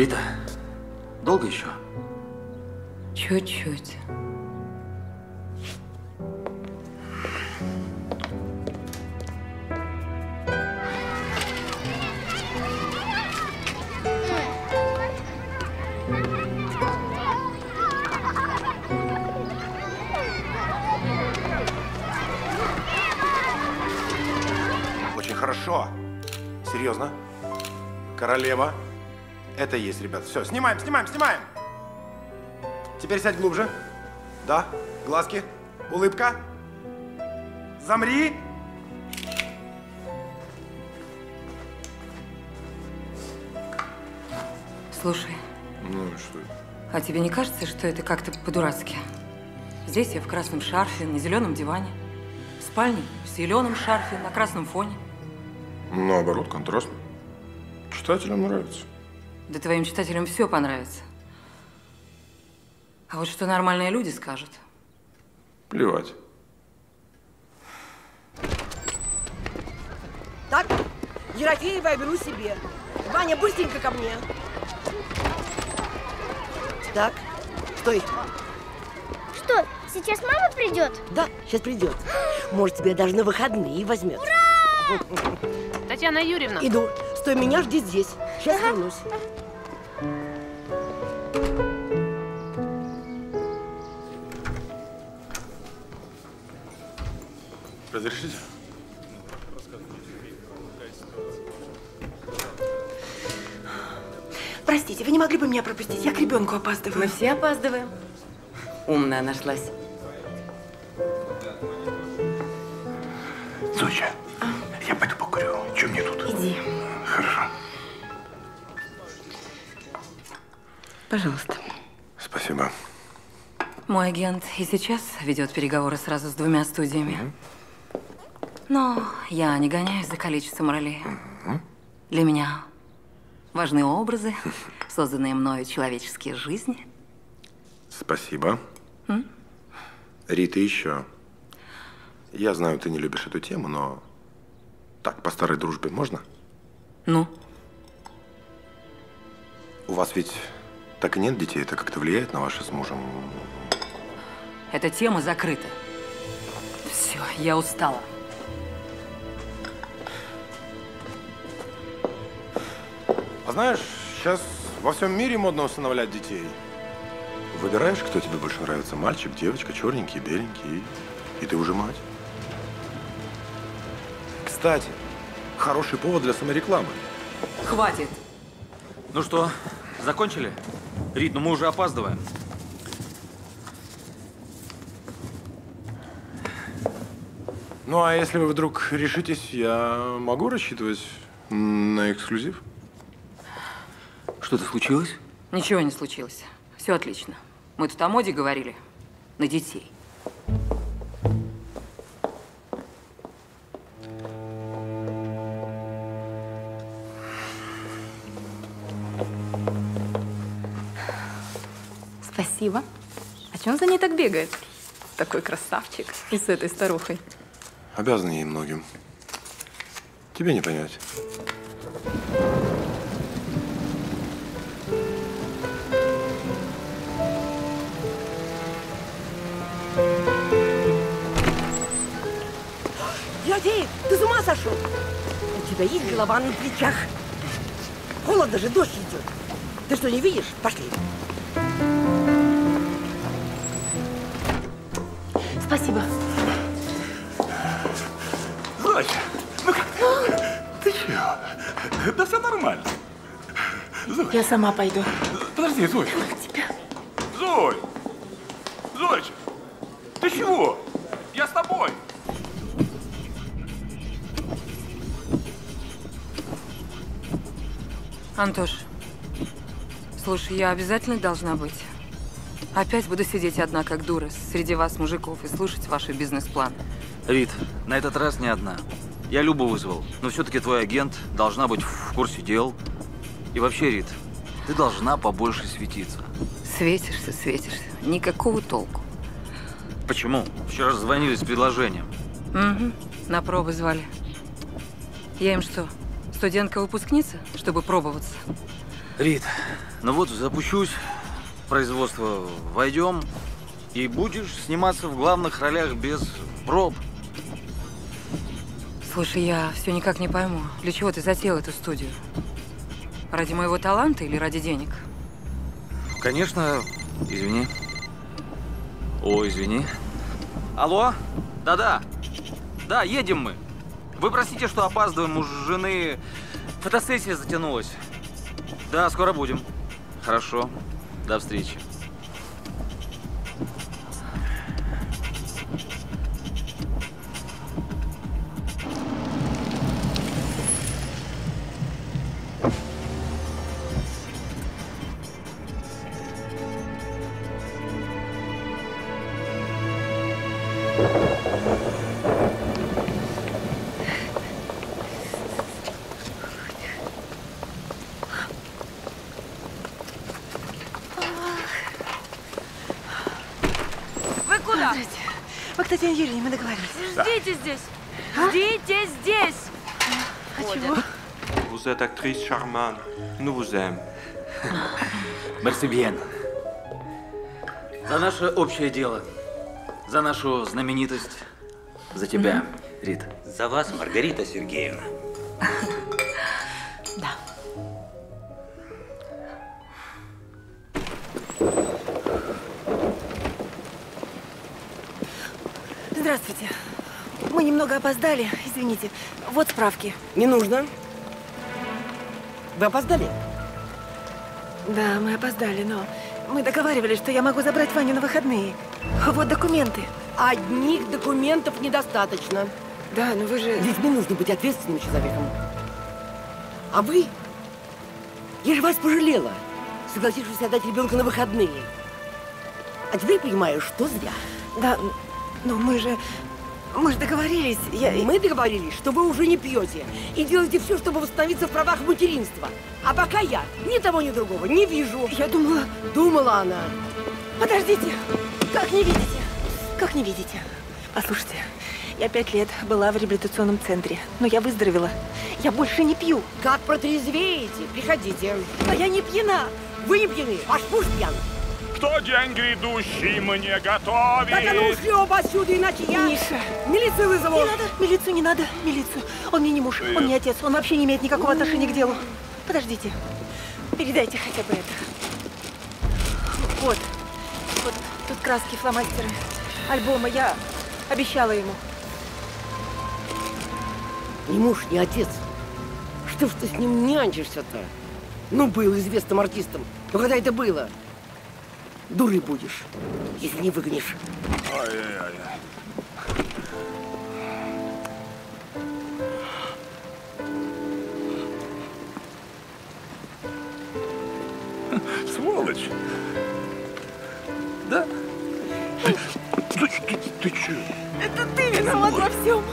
Рита, долго еще? Чуть-чуть. Очень хорошо. Серьезно? Королева. Это и есть, ребят. Все, снимаем, снимаем, снимаем. Теперь сядь глубже. Да, глазки, улыбка. Замри. Слушай, Ну и что? а тебе не кажется, что это как-то по-дурацки? Здесь я в красном шарфе, на зеленом диване. В спальне в зеленом шарфе, на красном фоне. Наоборот, контрастно. Читателям нравится. Да твоим читателям все понравится. А вот что нормальные люди скажут? Плевать. Так, Ерофеева я беру себе. Ваня, быстренько ко мне. Так, стой. Что, сейчас мама придет? Да, сейчас придет. Может, тебя даже на выходные возьмет. Татьяна Юрьевна. Иду. Стой, меня жди здесь. Сейчас вернусь. Разрешите? Простите, вы не могли бы меня пропустить? Я к ребенку опаздываю. Мы все опаздываем. Умная нашлась. Зоя, я пойду покурю. Че мне тут? Иди. Хорошо. Пожалуйста. Спасибо. Мой агент и сейчас ведет переговоры сразу с двумя студиями. Но я не гоняюсь за количеством ролей. Для меня важны образы, созданные мною человеческие жизни. Спасибо. М? Рита, еще. Я знаю, ты не любишь эту тему, но так, по старой дружбе можно? Ну, У вас ведь так и нет детей, это как-то влияет на ваше с мужем? эта тема закрыта. Все, я устала. А знаешь, сейчас во всем мире модно усыновлять детей. Выбираешь, кто тебе больше нравится, мальчик, девочка, черненький, беленький, и, ты уже мать. Кстати, хороший повод для саморекламы. Хватит. Ну что, закончили? Рит, ну мы уже опаздываем. Ну, а если вы вдруг решитесь, я могу рассчитывать на эксклюзив? Что-то случилось? Ничего не случилось. Все отлично. Мы тут о моде говорили. На детей. Спасибо. А чем за ней так бегает? Такой красавчик. И с этой старухой. Обязан ей многим. Тебе не понять. Ерофеев, ты с ума сошел? У тебя есть голова на плечах. Холодно же, дождь идет. Ты что, не видишь? Пошли. Спасибо. Зося, ну как ты? Ты чего? Да все нормально. Зоя, Я сама пойду. подожди, Зоя. Антош, слушай, я обязательно должна быть. Опять буду сидеть одна, как дура, среди вас, мужиков, и слушать ваши бизнес-планы. Рит, на этот раз не одна. Я Любу вызвал, но все-таки твой агент должна быть в курсе дел. И вообще, Рит, ты должна побольше светиться. Светишься, светишься. Никакого толку. Почему? Вчера звонили с предложением. Угу. На пробы звали. Я им что, студентка-выпускница, чтобы пробоваться? Рит, ну вот запущусь, производство войдем, и будешь сниматься в главных ролях без проб. Слушай, я все никак не пойму, для чего ты затеял эту студию? Ради моего таланта или ради денег? Конечно, извини. О, извини. Алло? Да-да. Да, едем мы. Вы простите, что опаздываем, у жены фотосессия затянулась. Да, скоро будем. Хорошо. До встречи. Êtes actrice charmante. Nous vous aimons. Мерси бьен. За наше общее дело. За нашу знаменитость. За тебя, Рит. За вас, Маргарита Сергеевна. Да. Здравствуйте. Мы немного опоздали, извините. Вот справки. Не нужно. Вы опоздали? Да, мы опоздали, но мы договаривались, что я могу забрать Ваню на выходные. Вот документы. Одних документов недостаточно. Да, но вы же... С детьми нужно быть ответственным человеком. А вы? Я же вас пожалела, согласившись отдать ребенка на выходные. А теперь понимаю, что зря. Да, но мы же... Мы же договорились. Я... Мы договорились, что вы уже не пьете и делаете все, чтобы восстановиться в правах материнства. А пока я ни того, ни другого не вижу. Я думала... Думала она. Подождите! Как не видите? Как не видите? Послушайте, я пять лет была в реабилитационном центре, но я выздоровела. Я больше не пью. Как протрезвеете, приходите. А я не пьяна. Вы не пьяны, ваш муж пьян. Кто день грядущий мне готовит? Так а ну ушли оба отсюда, иначе я... Миша. Милицию вызову. Не надо, милицию не надо, милицию. Он мне не муж, он не отец, он вообще не имеет никакого отношения к делу. Подождите, передайте хотя бы это. Вот, вот тут краски, фломастеры, альбомы. Я обещала ему. Ни муж, ни отец. Что ж ты с ним нянчишься-то? Ну, был известным артистом. Но когда это было? Дурой будешь, если не выгонишь. Ай-яй-яй. Сволочь. Да? Ты, ты, ты, ты чё? Это ты виноват во всем.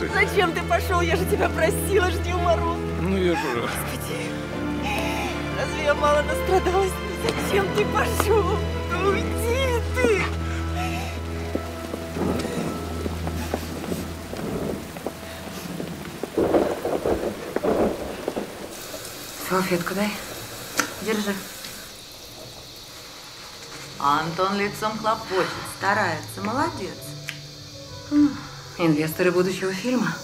Ты? Зачем ты пошел? Я же тебя просила, жди у мороз. Ну я же... Господи, разве я мало настрадалась? Зачем ты пошел? Уйди ты! Салфетку дай. Держи. Антон лицом хлопочет, старается, молодец. Инвесторы будущего фильма.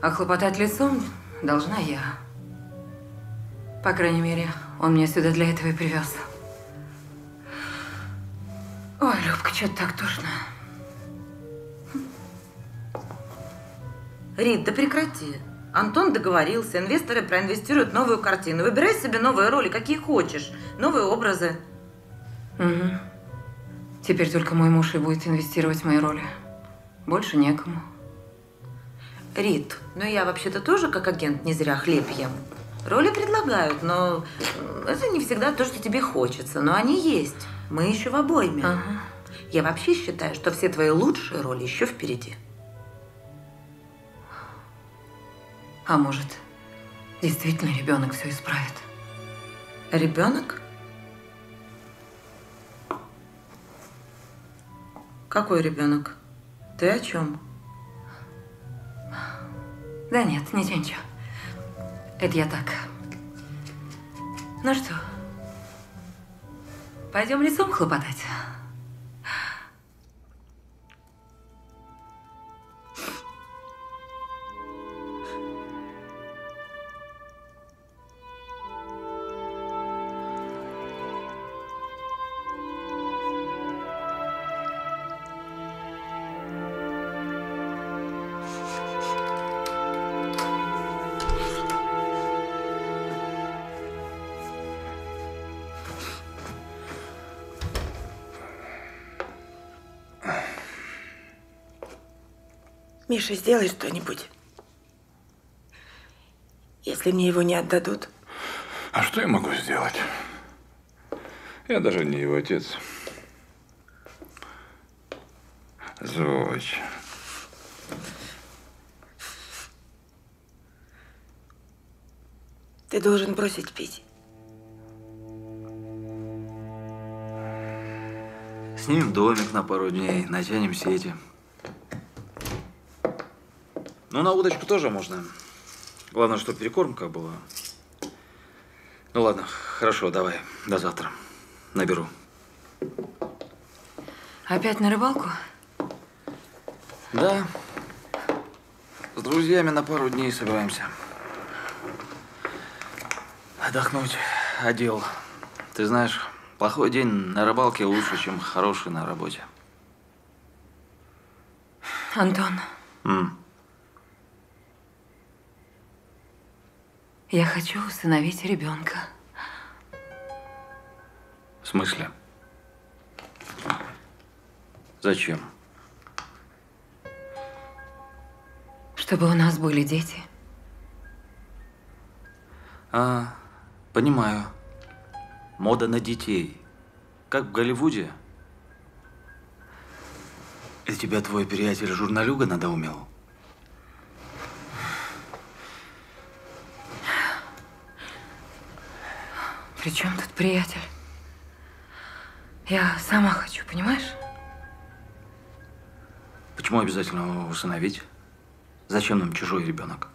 А хлопотать лицом должна я. По крайней мере, он меня сюда для этого и привез. Ой, Любка, что-то так тошно. Рит, да прекрати. Антон договорился, инвесторы проинвестируют новую картину. Выбирай себе новые роли, какие хочешь, новые образы. Угу. Теперь только мой муж и будет инвестировать в мои роли. Больше некому. Рит, ну я вообще-то тоже как агент не зря хлеб ем. Роли предлагают, но это не всегда то, что тебе хочется. Но они есть. Мы еще в обойме. Ага. Я вообще считаю, что все твои лучшие роли еще впереди. А может, действительно ребенок все исправит? Ребенок? Какой ребенок? Ты о чем? Да нет, ничего, ничего. Это я так. Ну что, пойдем лицом хлопотать? Миша, сделай что-нибудь. Если мне его не отдадут, А что я могу сделать? Я даже не его отец. Зоч. ты должен бросить пить. Снимем домик на пару дней, натянем сети. Ну, на удочку тоже можно. Главное, чтобы перекормка была. Ну ладно, хорошо, давай. До завтра. Наберу. Опять на рыбалку? Да. С друзьями на пару дней собираемся. Отдохнуть, одел. Ты знаешь, плохой день на рыбалке лучше, чем хороший на работе. Антон, М. я хочу усыновить ребенка. В смысле? Зачем? Чтобы у нас были дети. А, понимаю. Мода на детей. Как в Голливуде. Это тебя твой приятель журналюга надоумел? При чем тут приятель? Я сама хочу, понимаешь? Почему обязательно усыновить? Зачем нам чужой ребенок?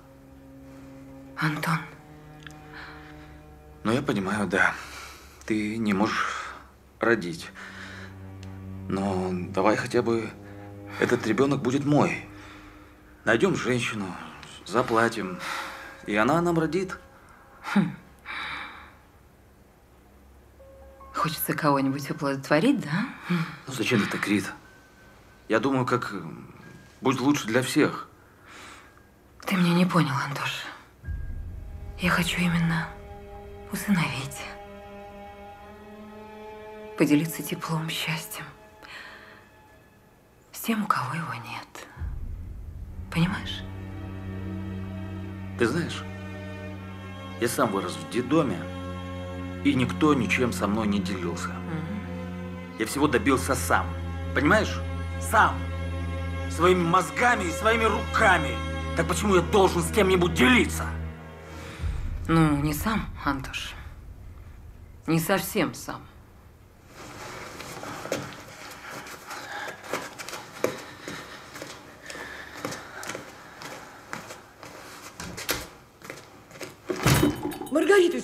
Антон, Ну, я понимаю, да. Ты не можешь родить. Но давай хотя бы этот ребенок будет мой. Найдем женщину, заплатим, и она нам родит. Хочется кого-нибудь оплодотворить, да? Ну зачем это, Крит? Я думаю, как э, будет лучше для всех. Ты меня не понял, Антош. Я хочу именно усыновить. Поделиться теплом, счастьем. С тем, у кого его нет. Понимаешь? Ты знаешь, я сам вырос в детдоме, и никто ничем со мной не делился. Я всего добился сам. Понимаешь? Сам. Своими мозгами и своими руками. Так почему я должен с кем-нибудь делиться? Ну, не сам, Антош. Не совсем сам.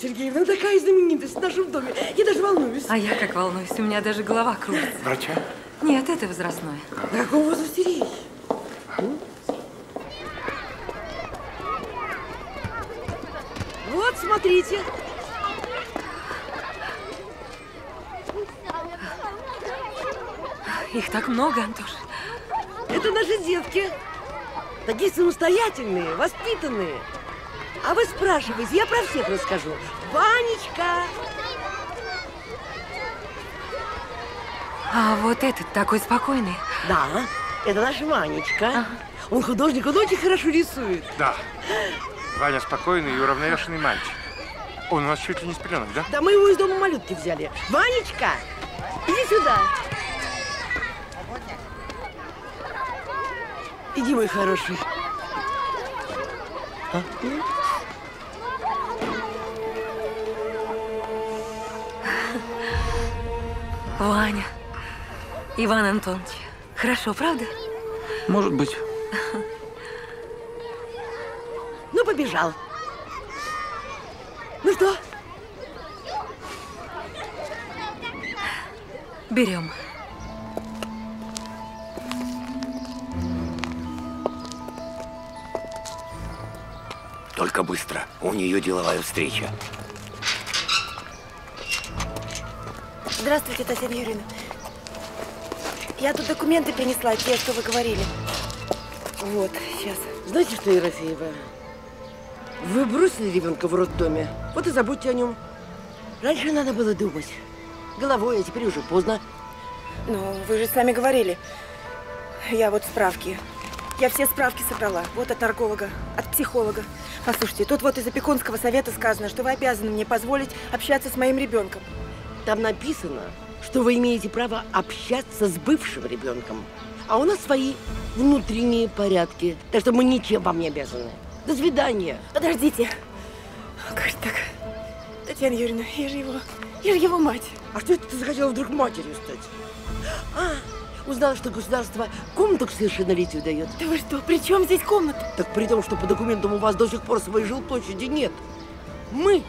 Сергеевна, такая знаменитость в нашем доме. Я даже волнуюсь. А я как волнуюсь, у меня даже голова кружится. Врача? Нет, это возрастное. На каком возрасте речь? Вот, смотрите. Их так много, Антош. Это наши детки. Такие самостоятельные, воспитанные. А вы спрашиваете, я про всех расскажу. Ванечка! А вот этот такой спокойный. Да, это наш Ванечка. Он художник, он очень хорошо рисует. Да. Ваня спокойный и уравновешенный мальчик. Он у нас чуть ли не с пеленок, да? Да мы его из дома малютки взяли. Ванечка, иди сюда. Иди, мой хороший. А? Ваня. Иван Антонович. Хорошо, правда? Может быть. Ну, побежал. Ну что? Берем. Только быстро. У нее деловая встреча. Здравствуйте, Татьяна Юрьевна. Я тут документы принесла, те, что вы говорили. Вот, сейчас. Знаете что, Ерофеева? Вы бросили ребенка в роддоме, вот и забудьте о нем. Раньше надо было думать. Головой, а теперь уже поздно. Ну, вы же сами говорили. Я вот справки. Я все справки собрала. Вот от нарколога, от психолога. Послушайте, тут вот из опекунского совета сказано, что вы обязаны мне позволить общаться с моим ребенком. Там написано, что вы имеете право общаться с бывшим ребенком. А у нас свои внутренние порядки. Так что мы ничем вам не обязаны. До свидания. Подождите. Как так? Татьяна Юрьевна, я же его, я же его мать. А что это ты захотела вдруг матерью стать? А, узнала, что государство комнату к совершеннолетию дает. Да вы что, при чем здесь комната? Так при том, что по документам у вас до сих пор своей жилплощади нет. Мы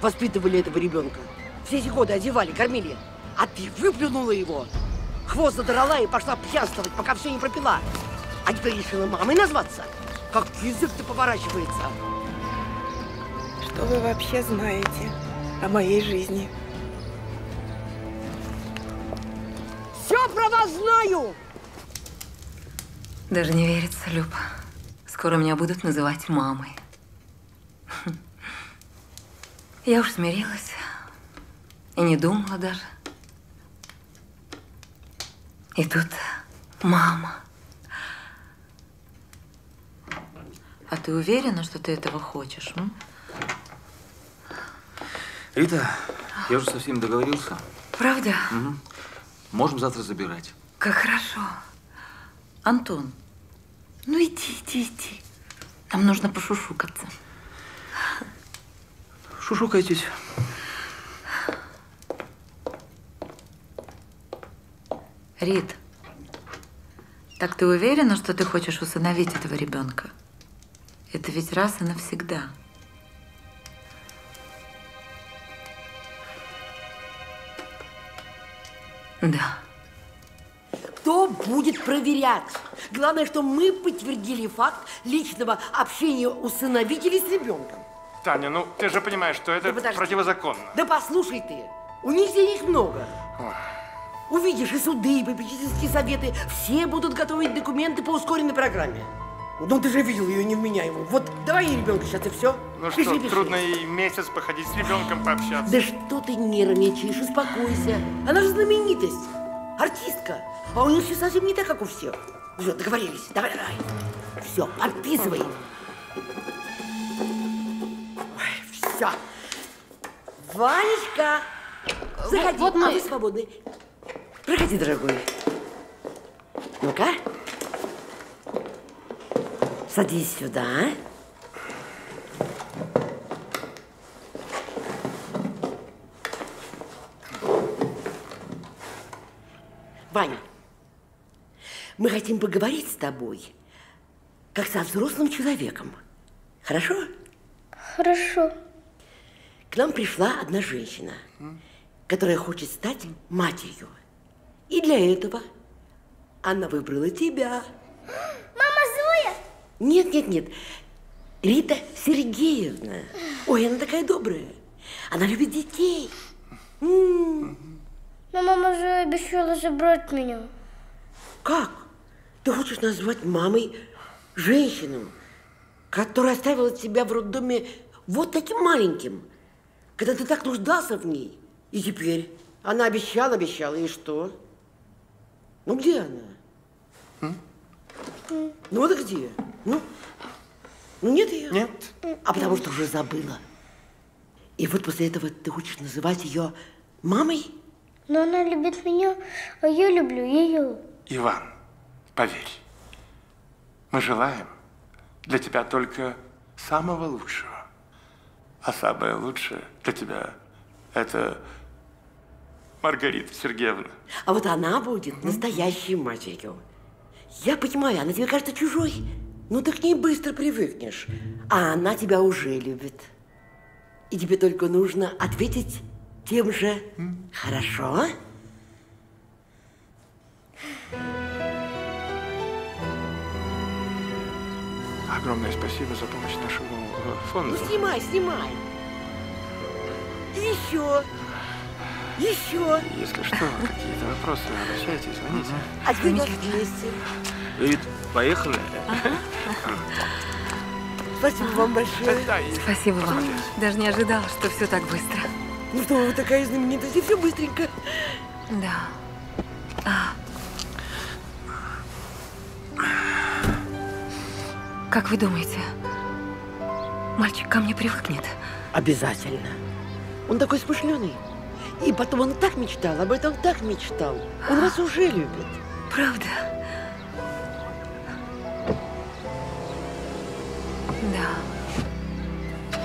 воспитывали этого ребенка. Все эти годы одевали, кормили. А ты выплюнула его. Хвост задрала и пошла пьянствовать, пока все не пропила. А теперь решила мамой назваться. Как язык-то поворачивается. Что вы вообще знаете о моей жизни? Все про вас знаю! Даже не верится, Люб. Скоро меня будут называть мамой. Я уж смирилась. И не думала даже. И тут мама. А ты уверена, что ты этого хочешь? М? Рита, я уже со всеми договорился. Правда? Мгм. Можем завтра забирать. Как хорошо. Антон, ну иди, иди, иди. Нам нужно пошушукаться. Шушукайтесь. Рит, так ты уверена, что ты хочешь усыновить этого ребенка? Это ведь раз и навсегда. Да. Кто будет проверять? Главное, что мы подтвердили факт личного общения усыновителей с ребенком. Таня, ну ты же понимаешь, что это Да подожди. противозаконно. Да послушай ты, у них денег много. Увидишь, и суды, и попечительские советы, все будут готовить документы по ускоренной программе. Ну, ты же видел ее невменяемую. Вот давай ей ребенка сейчас и все. Ну что, трудно и месяц походить с ребенком пообщаться. Да что ты нервничаешь, успокойся. Она же знаменитость, артистка. А у нее все совсем не так, как у всех. Все, договорились. Давай, давай. Все, подписывай. все. Ванечка, заходи. вот мы- А вы свободны. Проходи, дорогой. Ну-ка. Садись сюда. Ваня, мы хотим поговорить с тобой, как со взрослым человеком. Хорошо? Хорошо. К нам пришла одна женщина, которая хочет стать матерью. И для этого она выбрала тебя. Мама Зоя! Нет, нет, нет. Рита Сергеевна. Ой, она такая добрая. Она любит детей. М, Но мама же обещала забрать меня. Как? Ты хочешь назвать мамой женщину, которая оставила тебя в роддоме вот таким маленьким, когда ты так нуждался в ней? И теперь она обещала, обещала, и что? Ну где она? Ну вот где? Ну, ну нет ее? Нет. А потому что уже забыла. И вот после этого ты хочешь называть ее мамой? Но она любит меня, а я люблю ее. Иван, поверь, мы желаем для тебя только самого лучшего. А самое лучшее для тебя – это Маргарита Сергеевна. А вот она будет настоящей матерью. Я понимаю, она тебе кажется чужой. Ну ты к ней быстро привыкнешь. А она тебя уже любит. И тебе только нужно ответить тем же «хорошо». Огромное спасибо за помощь нашему фонду. Ну снимай, снимай. И еще. Еще. Если что, какие-то вопросы, обращайтесь, звоните. А теперь нас вместе. Рит, поехали? Спасибо вам большое. Спасибо вам. Даже не ожидала, что все так быстро. Ну что, вы такая знаменитость, и все быстренько. Да. А. Как вы думаете, мальчик ко мне привыкнет? Обязательно. Он такой смышленый. И потом он так мечтал, об этом так мечтал. Он вас уже любит. Правда? Да.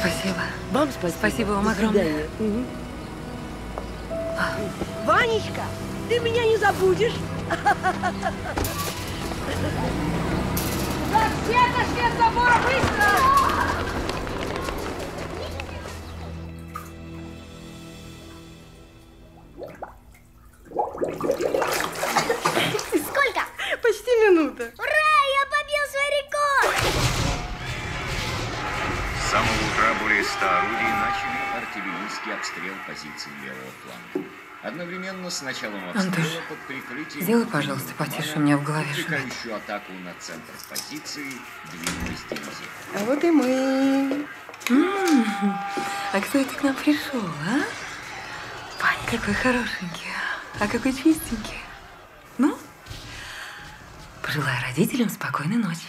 Спасибо. Вам спасибо. Спасибо вам До огромное. свидания. Мгм. Ванечка, ты меня не забудешь? Так, все отошли от забора, быстро! Сколько? Почти минута. Ура, я побил свой рекорд! С самого утра более ста орудий начали артиллерийский обстрел позиций левого фланга. Одновременно с началом обстрела Антош, под прикрытием... сделай, пожалуйста, потише, у меня в голове шумит. Атаку на центр позиции двинулась дивизия. А вот и мы. М, А кто это к нам пришел, а? Пань, какой хорошенький, а какой чистенький. Ну, пожелаю родителям спокойной ночи.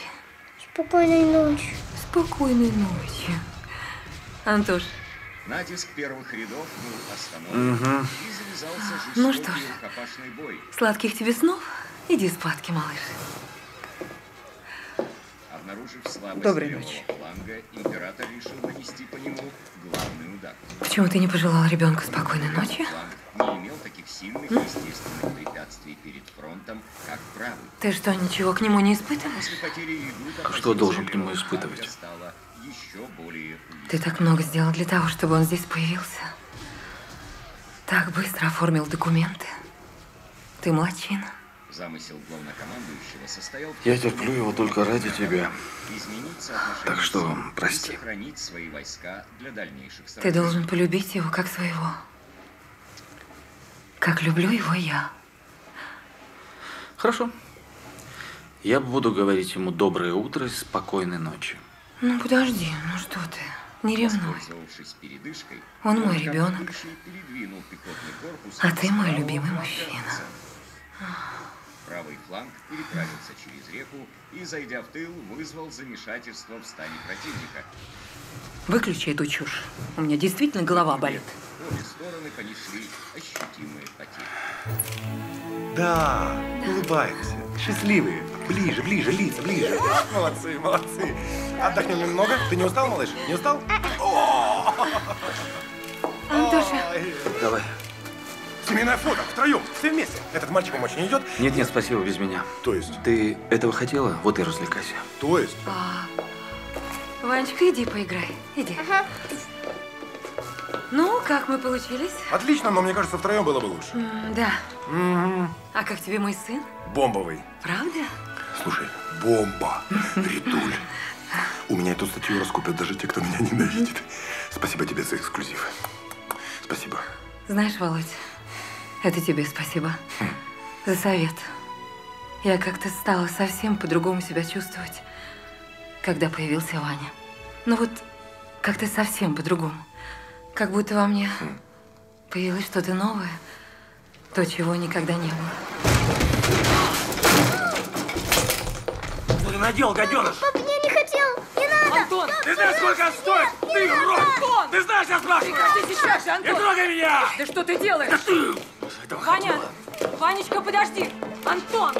Спокойной ночи. Спокойной ночи. Антош, Натиск первых рядов был остановлен Мгм. и завязался Ну что ж. бой. сладких тебе снов. Иди спадки, малыш. Обнаружив слабость Доброй ночи. фланга, император решил нанести по нему главный удар. Почему ты не пожелал ребенку спокойной ночи? Фланг не имел таких сильных естественных препятствий перед фронтом, как правый. Ты что, ничего к нему не испытываешь? А что должен к нему испытывать? Ты так много сделал для того, чтобы он здесь появился. Так быстро оформил документы. Ты молодчина. Замысел главнокомандующего состоял Я терплю его только ради тебя. Так что, прости. и сохранить свои войска для дальнейших Ты должен полюбить его как своего. Как люблю его я. Хорошо. Я буду говорить ему доброе утро и спокойной ночи. Ну подожди, ну что ты, не ревнуй. Он мой ребенок. А ты мой любимый мужчина. Правый фланг переправился через реку и, зайдя в тыл, вызвал замешательство в стане противника. Выключи эту чушь. У меня действительно голова болит. Обе стороны понесли ощутимые потери. Да, улыбаемся. Счастливые. Ближе, ближе, лица, ближе. Молодцы, молодцы. Отдохнем немного. Ты не устал, малыш? Не устал? Антоша. Давай. Семейное фото, втроем, все вместе. Этот мальчик помочь не идет? Нет, нет, спасибо, без меня. То есть? Ты этого хотела? Вот и развлекайся. То есть? А, Ванечка, иди поиграй. Иди. Ну, как мы получились? Отлично, но мне кажется, втроем было бы лучше. М, Да. Мгм. А как тебе мой сын? Бомбовый. Правда? Слушай, бомба. Ритуль. У меня эту статью раскупят даже те, кто меня ненавидит. Спасибо тебе за эксклюзив. Спасибо. Знаешь, Володь, это тебе спасибо за совет. Я как-то стала совсем по-другому себя чувствовать, когда появился Ваня. Ну вот, как-то совсем по-другому. Как будто во мне появилось что-то новое, то, чего никогда не было. Ты надел, гаденыш? Папа, я не хотел. Не надо. Антон, ты знаешь, сколько это стоит? Ты урод! Антон! Ты знаешь, я спрашиваю! Прекрати сейчас же, Антон! Не трогай меня! Да что ты делаешь? ты! Ваня! Ванечка, подожди! Антон!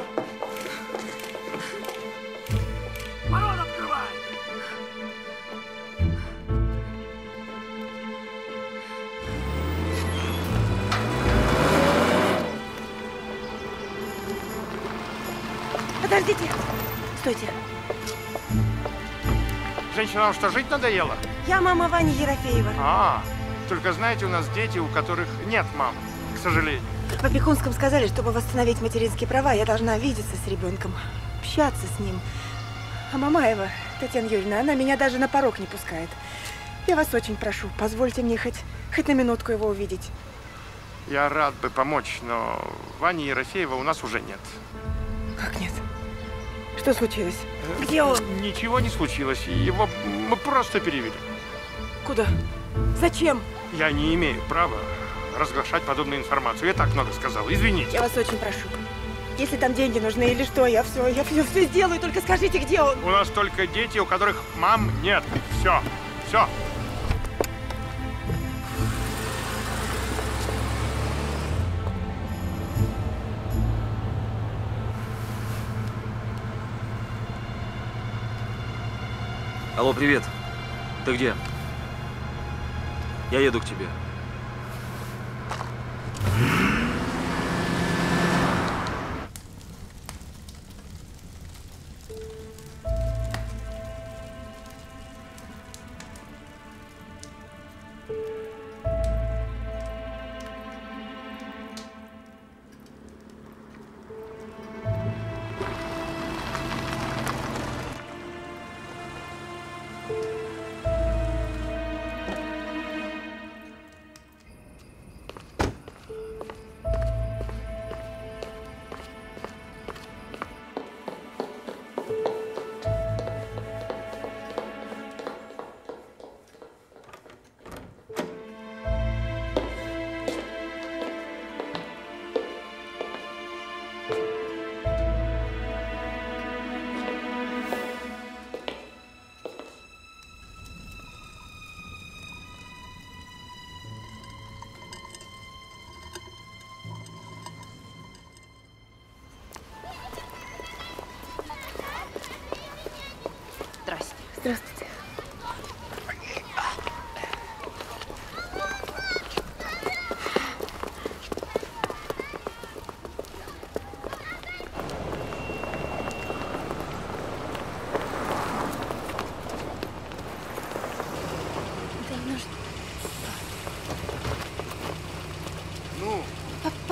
Подождите. Стойте. Женщинам что, жить надоело? Я мама Вани Ерофеева. А, только знаете, у нас дети, у которых нет мам, к сожалению. В опекунском сказали, чтобы восстановить материнские права, я должна видеться с ребенком, общаться с ним. А Мамаева, Татьяна Юрьевна, она меня даже на порог не пускает. Я вас очень прошу, позвольте мне хоть, хоть на минутку его увидеть. Я рад бы помочь, но Вани Ерофеева у нас уже нет. Как нет? Что случилось? Где он? Ничего не случилось, его мы просто перевели. Куда? Зачем? Я не имею права разглашать подобную информацию. Я так много сказал. Извините. Я вас очень прошу. Если там деньги нужны или что, я все, я все, все сделаю, только скажите, где он. У нас только дети, у которых мам нет. Все, все. Алло, привет. Ты где? Я еду к тебе.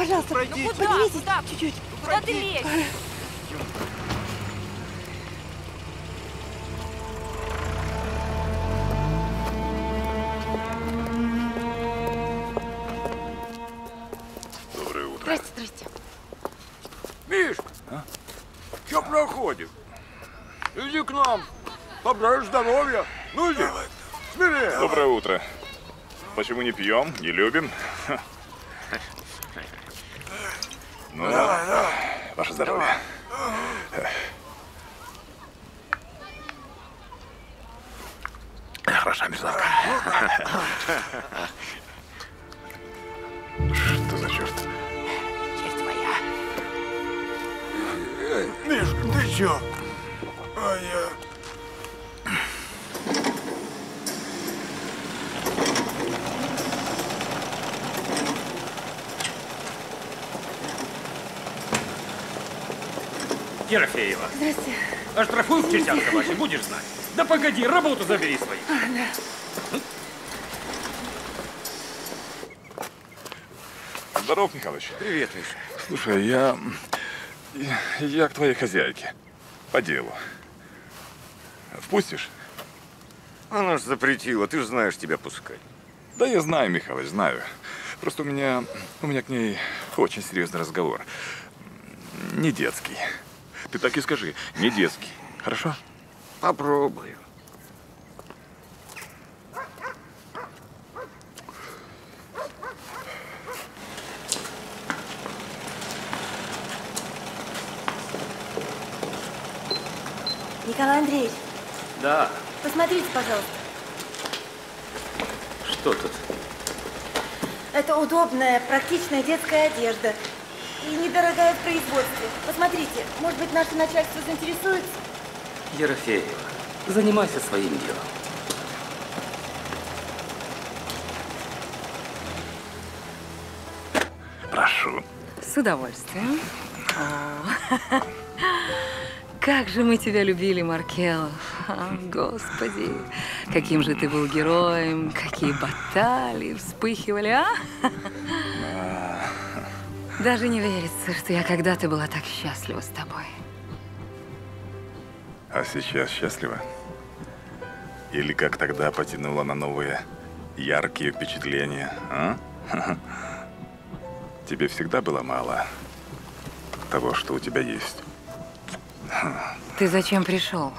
Пожалуйста, Пройдите. ну, Куда? поднимитесь Куда? чуть-чуть. Куда ты лезешь? Доброе утро. Здрасте, здрасте. Миш, что проходим? Иди к нам. Побрать здоровья. Ну иди. Смирее. Доброе утро. Почему не пьем, не любим? Погоди, работу забери свою. А, да. Здоров, Михалыч. Привет, Миш. Слушай, я... я... Я к твоей хозяйке. По делу. Впустишь? Она ж запретила, ты же знаешь, тебя пускай. Да я знаю, Михалыч, знаю. Просто у меня... У меня к ней очень серьезный разговор. Не детский. Ты так и скажи, не детский. Хорошо? Попробую. Николай Андреевич, Да, посмотрите, пожалуйста. что тут? Это удобная, практичная детская одежда. И недорогая в производстве. Посмотрите, может быть, наше начальство заинтересуется? Ерофеева, занимайся своим делом. Прошу. С удовольствием. О, Как же мы тебя любили, Маркелов. А, Господи, каким же ты был героем, какие баталии вспыхивали, а? Даже не верится, что я когда-то была так счастлива с тобой. А сейчас счастлива? Или как тогда потянула на новые яркие впечатления, а? Тебе всегда было мало того, что у тебя есть. Ты зачем пришел?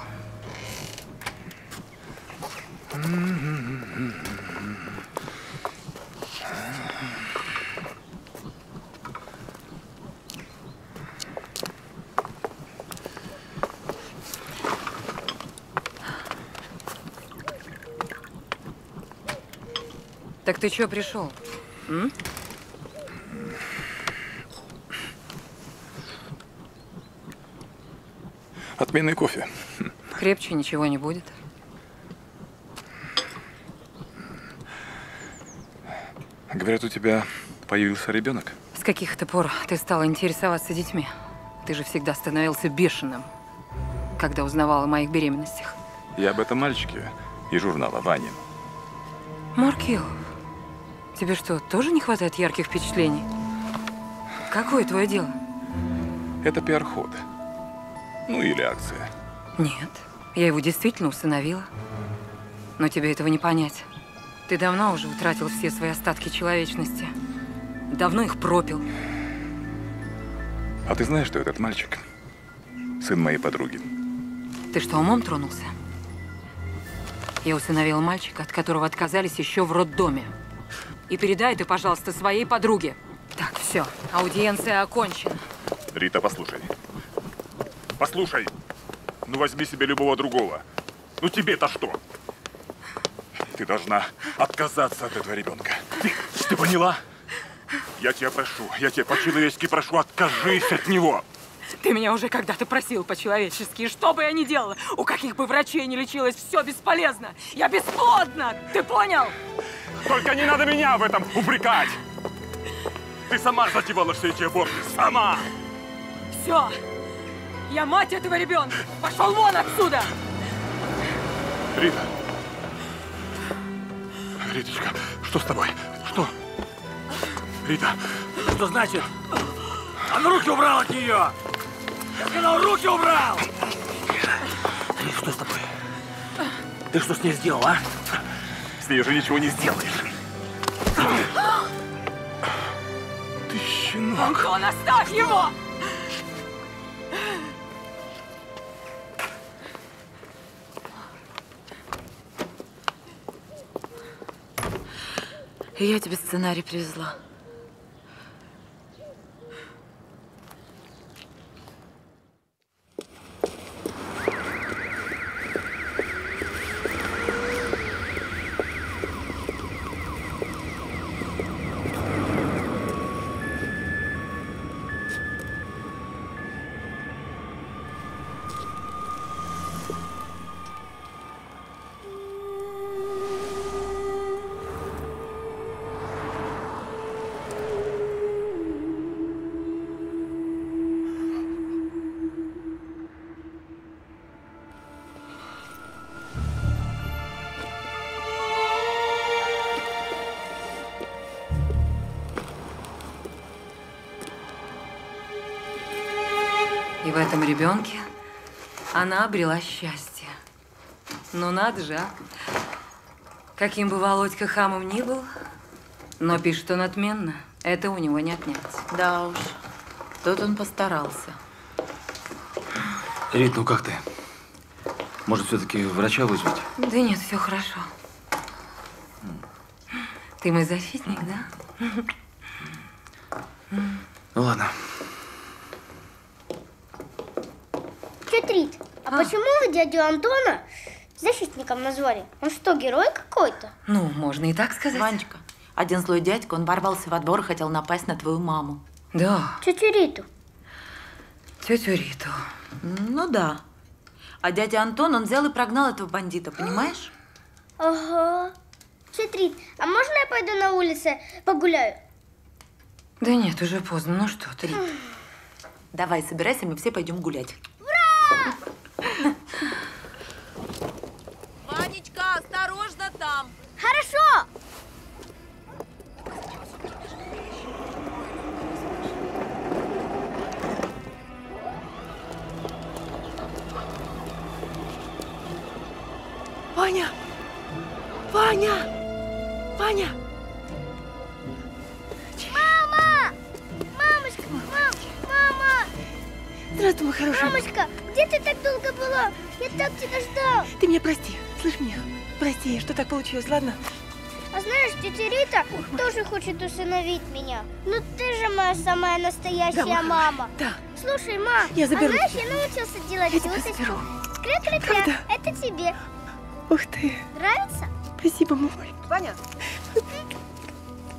Так ты чё пришел? М? Отменный кофе. Крепче ничего не будет. Говорят, у тебя появился ребенок. С каких-то пор ты стала интересоваться детьми. Ты же всегда становился бешеным, когда узнавал о моих беременностях. Я об этом мальчике из журнала Вани. Маркел, тебе что, тоже не хватает ярких впечатлений? Какое твое дело? Это пиар-ход. Ну или акция. Нет, я его действительно усыновила. Но тебе этого не понять. Ты давно уже утратил все свои остатки человечности. Давно их пропил. А ты знаешь, что этот мальчик сын моей подруги? Ты что, умом тронулся? Я усыновила мальчика, от которого отказались еще в роддоме. И передай ты, пожалуйста, своей подруге. Так, все, аудиенция окончена. Рита, послушай. Послушай. Ну возьми себе любого другого. Ну тебе-то что? Ты должна отказаться от этого ребенка. Ты, ты поняла? Я тебя прошу, я тебя по-человечески прошу, откажись от него. Ты меня уже когда-то просил по-человечески. Что бы я ни делала, у каких бы врачей не лечилась, все бесполезно. Я бесплодна. Ты понял? Только не надо меня в этом упрекать. Ты сама затевала все эти аборты. Сама. Все. Я мать этого ребенка. Пошел вон отсюда. Рита. Риточка, что с тобой? Что? Рита. Что значит? Ну руки убрал от нее! Я сказал, руки убрал! Рит, что с тобой? Ты что с ней сделал, а? С ней же ничего не сделаешь. Ты щенок. Антон, оставь его! Я тебе сценарий привезла. Ребенке она обрела счастье. Ну надо же, а. Каким бы Володька хамом ни был, но пишет он отменно. Это у него не отнять. Да уж, тут он постарался. Рит, ну как ты? Может, все-таки врача вызвать? Да нет, все хорошо. Ты мой защитник, да? Ну ладно. Тетя Рит, а, почему вы дядю Антона защитником назвали? Он что, герой какой-то? Ну, можно и так сказать. Ванечка, один злой дядька, он ворвался во двор и хотел напасть на твою маму. Да. Тетю Риту. Тетю Риту. Ну да. А дядя Антон, он взял и прогнал этого бандита, понимаешь? Ага. Тетя Рит, а можно я пойду на улице погуляю? Да нет, уже поздно. Ну что ты? Давай, собирайся, мы все пойдем гулять. Ура! Ваня! Ваня! Мама! Мамочка, мам, мама! Здравствуй, мой хороший. Мамочка, где ты так долго была? Я так тебя ждал. Ты меня прости, слышь меня? Прости, что так получилось, ладно? А знаешь, тетя Рита тоже хочет усыновить меня. Ну ты же моя самая настоящая Да, мама. Да. Слушай, мам, Я заберу а знаешь, тебя. я научился делать Я тебя заберу. Кря-кря-кря, это тебе. Ух ты. Нравится? Спасибо, мой. Ваня!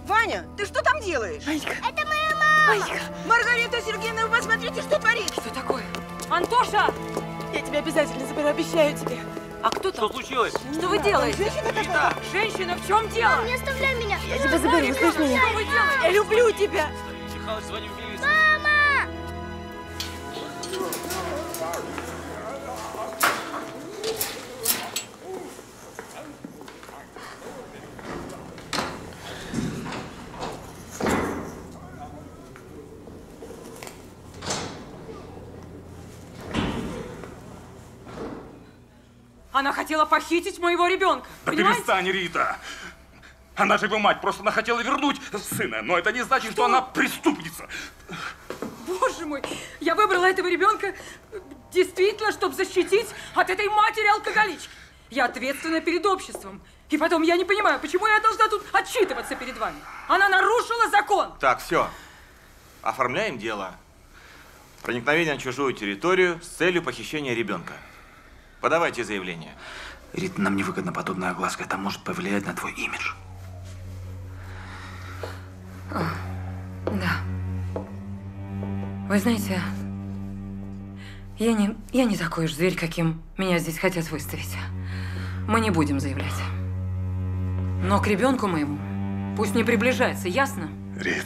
Ваня, ты что там делаешь? Анечка. Это моя мама. Анечка. Маргарита Сергеевна, вы посмотрите, что творится. Что такое? Антоша! Я тебя обязательно заберу, обещаю тебе. А кто там? Что случилось? Что вы делаете? Женщина такая. Женщина, в чем дело? Мам, не оставляй меня. Я тебя заберу, слышь меня? Что вы делаете? Я люблю тебя. Михалыч, звоним в Она хотела похитить моего ребенка. Да Понимаете? перестань, Рита! Она же его мать, просто она хотела вернуть сына, но это не значит, что, она преступница. Боже мой, я выбрала этого ребенка действительно, чтобы защитить от этой матери-алкоголички. Я ответственна перед обществом. И потом, я не понимаю, почему я должна тут отчитываться перед вами? Она нарушила закон. Так, все. Оформляем дело. Проникновение на чужую территорию с целью похищения ребенка. Подавайте заявление. Рит, нам невыгодна подобная огласка. Это может повлиять на твой имидж. Да. Вы знаете, я не, я не такой уж зверь, каким меня здесь хотят выставить. Мы не будем заявлять. Но к ребенку моему пусть не приближается, ясно? Рит.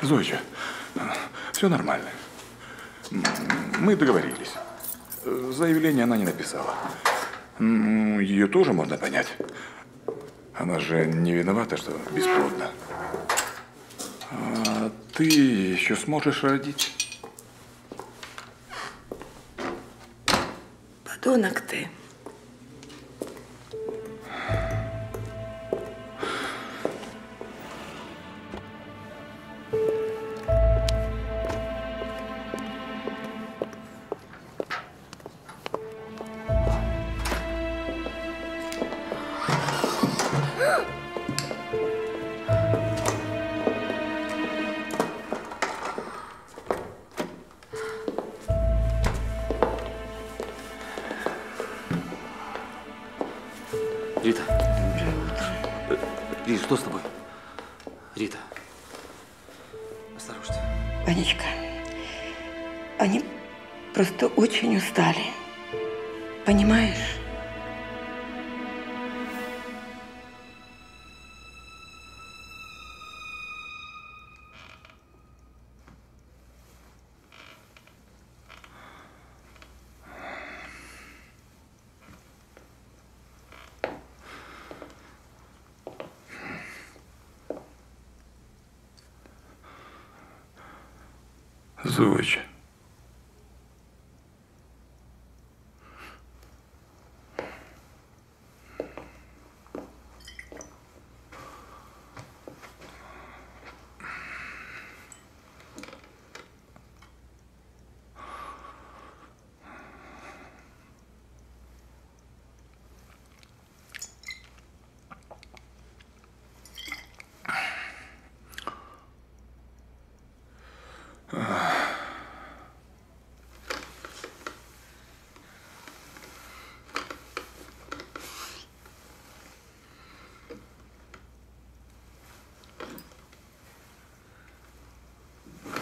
Зойча, все нормально. Мы договорились. Заявление она не написала. Ее тоже можно понять. Она же не виновата, что бесплодна. А ты еще сможешь родить? Подонок ты. Очень устали. Понимаешь? Зойча.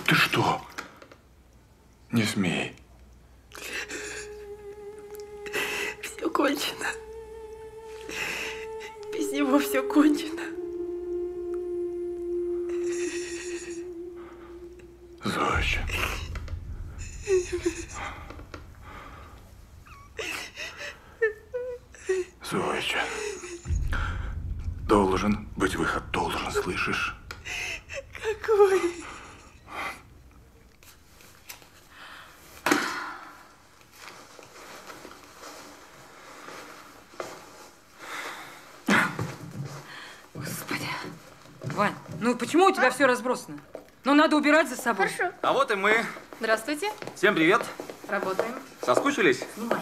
Ты что? Не смей. Почему у тебя все разбросано? Ну, надо убирать за собой. Хорошо. А вот и мы. Здравствуйте. Всем привет. Работаем. Соскучились? Снимай.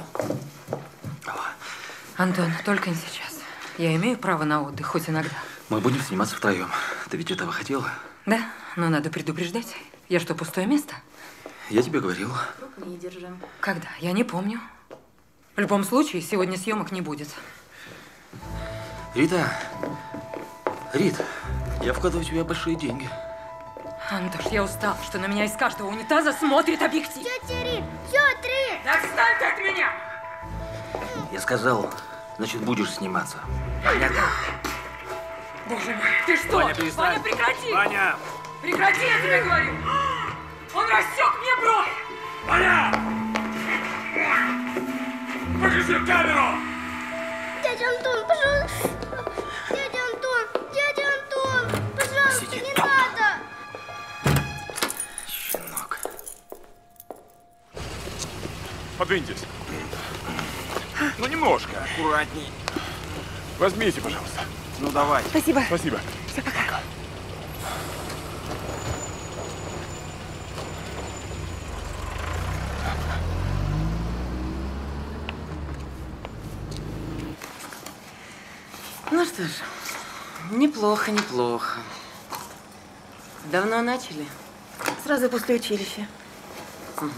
Антон, только не сейчас. Я имею право на отдых, хоть иногда. Мы будем сниматься втроем. Ты ведь этого хотела? Да, но надо предупреждать. Я что, пустое место? Я тебе говорил. Крупнее держим. Когда? Я не помню. В любом случае, сегодня съемок не будет. Рита, Рит, я вкладываю в тебя большие деньги. Антош, я устал, что на меня из каждого унитаза смотрит объектив. Тетя Рит, тетя Рит! Да отстань ты от меня! Я сказал, значит, будешь сниматься. Понятно? Боже мой, ты что? Ваня, перестань. Ваня, прекрати! Ваня! Прекрати, я тебе говорю! Он рассек мне бровь! Ваня! Выключи камеру! Дядя Антон, пожалуйста! Подвиньтесь. Ну, немножко. Аккуратней. Возьмите, пожалуйста. Ну, давай. Спасибо. Спасибо. Все, пока. Ну что ж, неплохо, неплохо. Давно начали? Сразу после училища.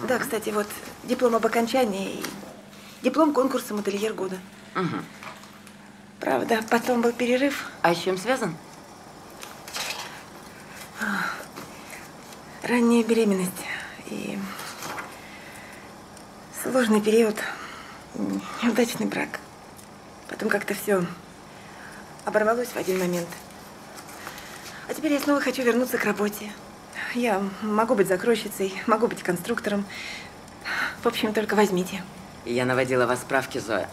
Да, кстати, вот диплом об окончании и диплом конкурса модельер года. Мгм. Правда, потом был перерыв. А с чем связан? Ранняя беременность и сложный период, неудачный брак. Потом как-то все оборвалось в один момент. А теперь я снова хочу вернуться к работе. Я могу быть закройщицей, могу быть конструктором. В общем, только возьмите. Я наводила вас справки, Зоя.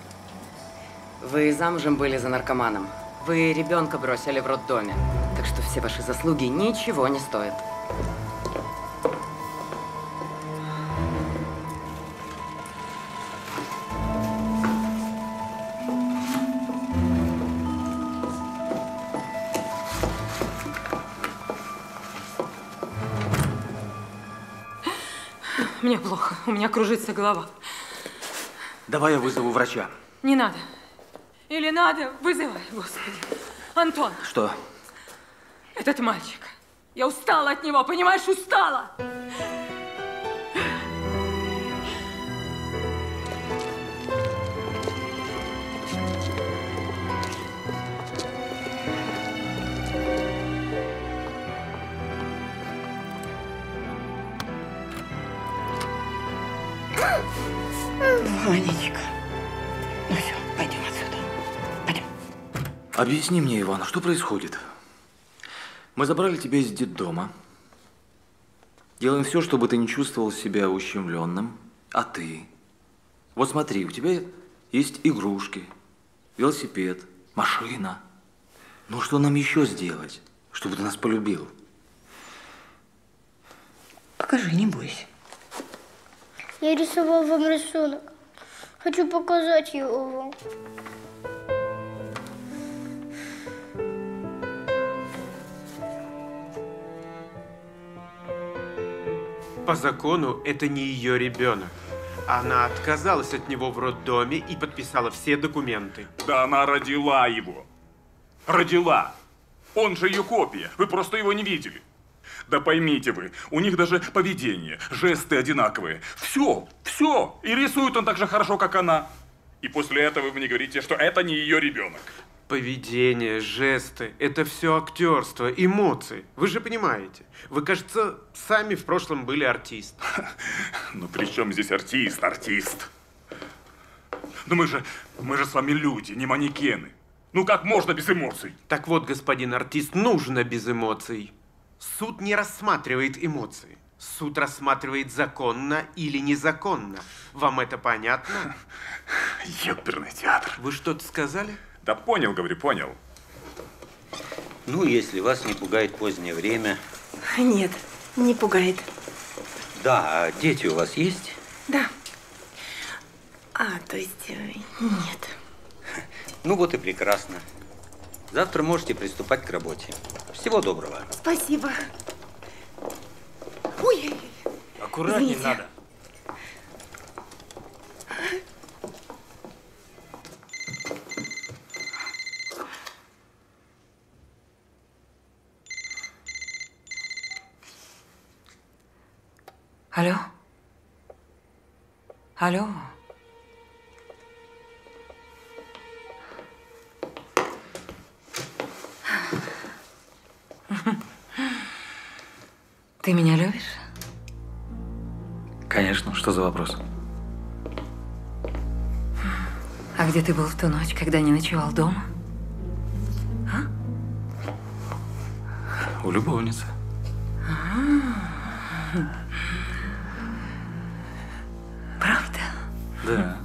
Вы замужем были за наркоманом. Вы ребенка бросили в роддоме. Так что все ваши заслуги ничего не стоят. Мне плохо, у меня кружится голова. Давай я вызову врача. Не надо. Или надо, вызывай, Господи. Антон, Что? этот мальчик. Я устала от него, понимаешь, устала. Ванечка. Ну все, пойдем отсюда. Объясни мне, Иван, что происходит? Мы забрали тебя из детдома. Делаем все, чтобы ты не чувствовал себя ущемленным. А ты? Вот смотри, у тебя есть игрушки, велосипед, машина. Ну что нам еще сделать, чтобы ты нас полюбил? Покажи, не бойся. Я рисовал вам рисунок. Хочу показать его вам. По закону это не ее ребенок. Она отказалась от него в роддоме и подписала все документы. Да она родила его. Родила. Он же ее копия. Вы просто его не видели. Да поймите вы, у них даже поведение, жесты одинаковые. Все, все. И рисует он так же хорошо, как она. И после этого вы мне говорите, что это не ее ребенок. Поведение, жесты – это все актерство, эмоции. Вы же понимаете. Вы, кажется, сами в прошлом были артист. Ну при чем здесь артист, артист? Ну мы же, мы же с вами люди, не манекены. Ну как можно без эмоций? Так вот, господин артист, нужно без эмоций. Суд не рассматривает эмоции. Суд рассматривает законно или незаконно. Вам это понятно? Ёперный театр. Вы что-то сказали? Да понял, говорю, понял. Ну, если вас не пугает позднее время. Нет, не пугает. Да, а дети у вас есть? Да. А, то есть э, нет. Ну вот и прекрасно. Завтра можете приступать к работе. Всего доброго. Спасибо. Ой, Аккуратнее Извините. надо. Алло? Алло? Ты меня любишь? Конечно, что за вопрос? А где ты был в ту ночь, когда не ночевал дома? У любовницы. Правда? Да.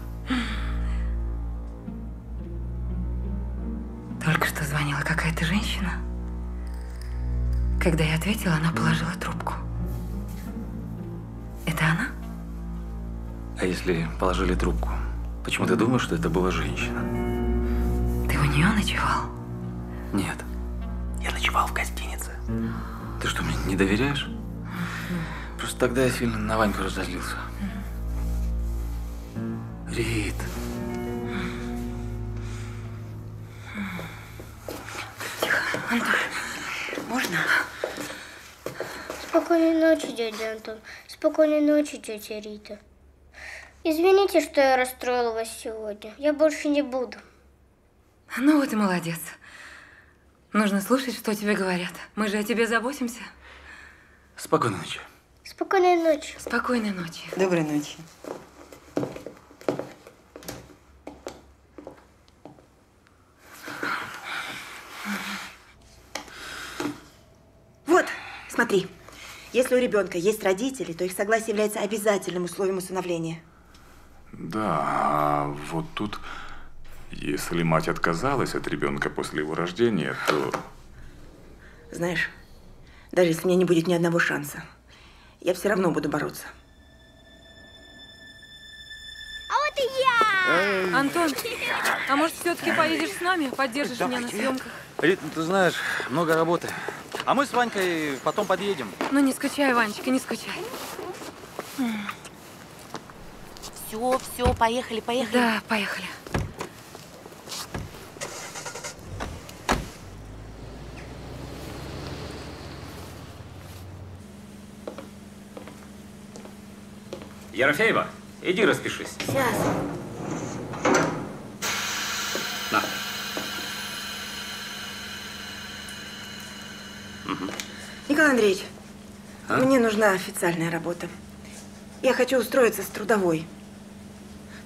Только что звонила какая-то женщина. Когда я ответила, она положила трубку. Это она? А если положили трубку, почему ты думаешь, что это была женщина? Ты у нее ночевал? Нет. Я ночевал в гостинице. Ты что, мне не доверяешь? Просто тогда я сильно на Ваньку разозлился. Рит. Антон, можно? Спокойной ночи, дядя Антон. Спокойной ночи, тетя Рита. Извините, что я расстроила вас сегодня. Я больше не буду. Ну вот и молодец. Нужно слушать, что тебе говорят. Мы же о тебе заботимся. Спокойной ночи. Спокойной ночи. Спокойной ночи. Доброй ночи. Вот, смотри. Если у ребенка есть родители, то их согласие является обязательным условием усыновления. Да, а вот тут, если мать отказалась от ребенка после его рождения, то... Знаешь, даже если у меня не будет ни одного шанса, я все равно буду бороться. А вот и я! Антон, а может, все-таки поедешь с нами? Поддержишь меня на съемках? Рит, ну ты знаешь, много работы. А мы с Ванькой потом подъедем. Ну не скучай, Ванечка, не скучай. Все, все, поехали, поехали. Да, поехали. Ерофеева, иди распишись. Сейчас. На. Андреевич, А? мне нужна официальная работа. Я хочу устроиться с трудовой.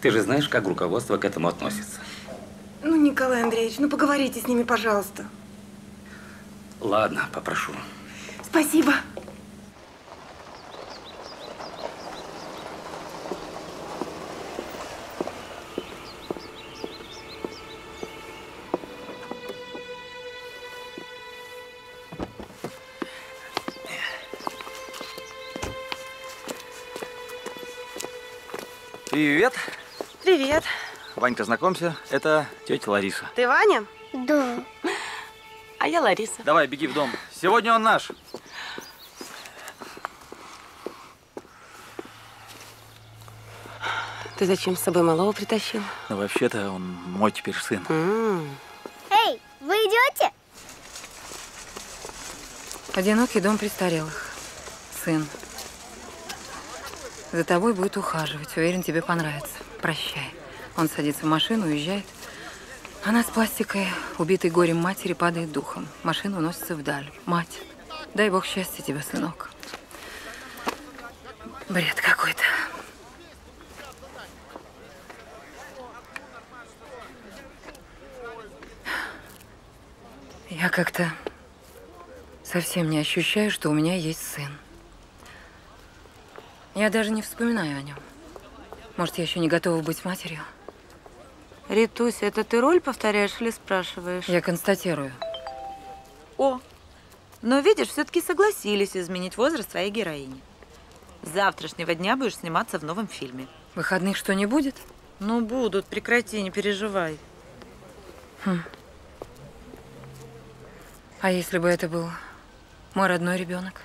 Ты же знаешь, как руководство к этому относится. Ну, Николай Андреевич, ну поговорите с ними, пожалуйста. Ладно, попрошу. Спасибо. Привет. Привет. Ванька, знакомься, это тетя Лариса. Ты Ваня? Да. А я Лариса. Давай, беги в дом. Сегодня он наш. Ты зачем с собой малого притащил? Ну, вообще-то он мой теперь сын. Эй, вы идете? Одинокий дом престарелых. Сын. За тобой будет ухаживать. Уверен, тебе понравится. Прощай. Он садится в машину, уезжает. Она с пластикой, убитой горем матери, падает духом. Машина уносится вдаль. Мать, дай бог счастья тебе, сынок. Бред какой-то. Я как-то совсем не ощущаю, что у меня есть сын. Я даже не вспоминаю о нем. Может, я еще не готова быть матерью? Ритуся, это ты роль повторяешь или спрашиваешь? Я констатирую. О, но видишь, все-таки согласились изменить возраст своей героини. С завтрашнего дня будешь сниматься в новом фильме. Выходных что, не будет? Ну, будут, прекрати, не переживай. Хм. А если бы это был мой родной ребенок?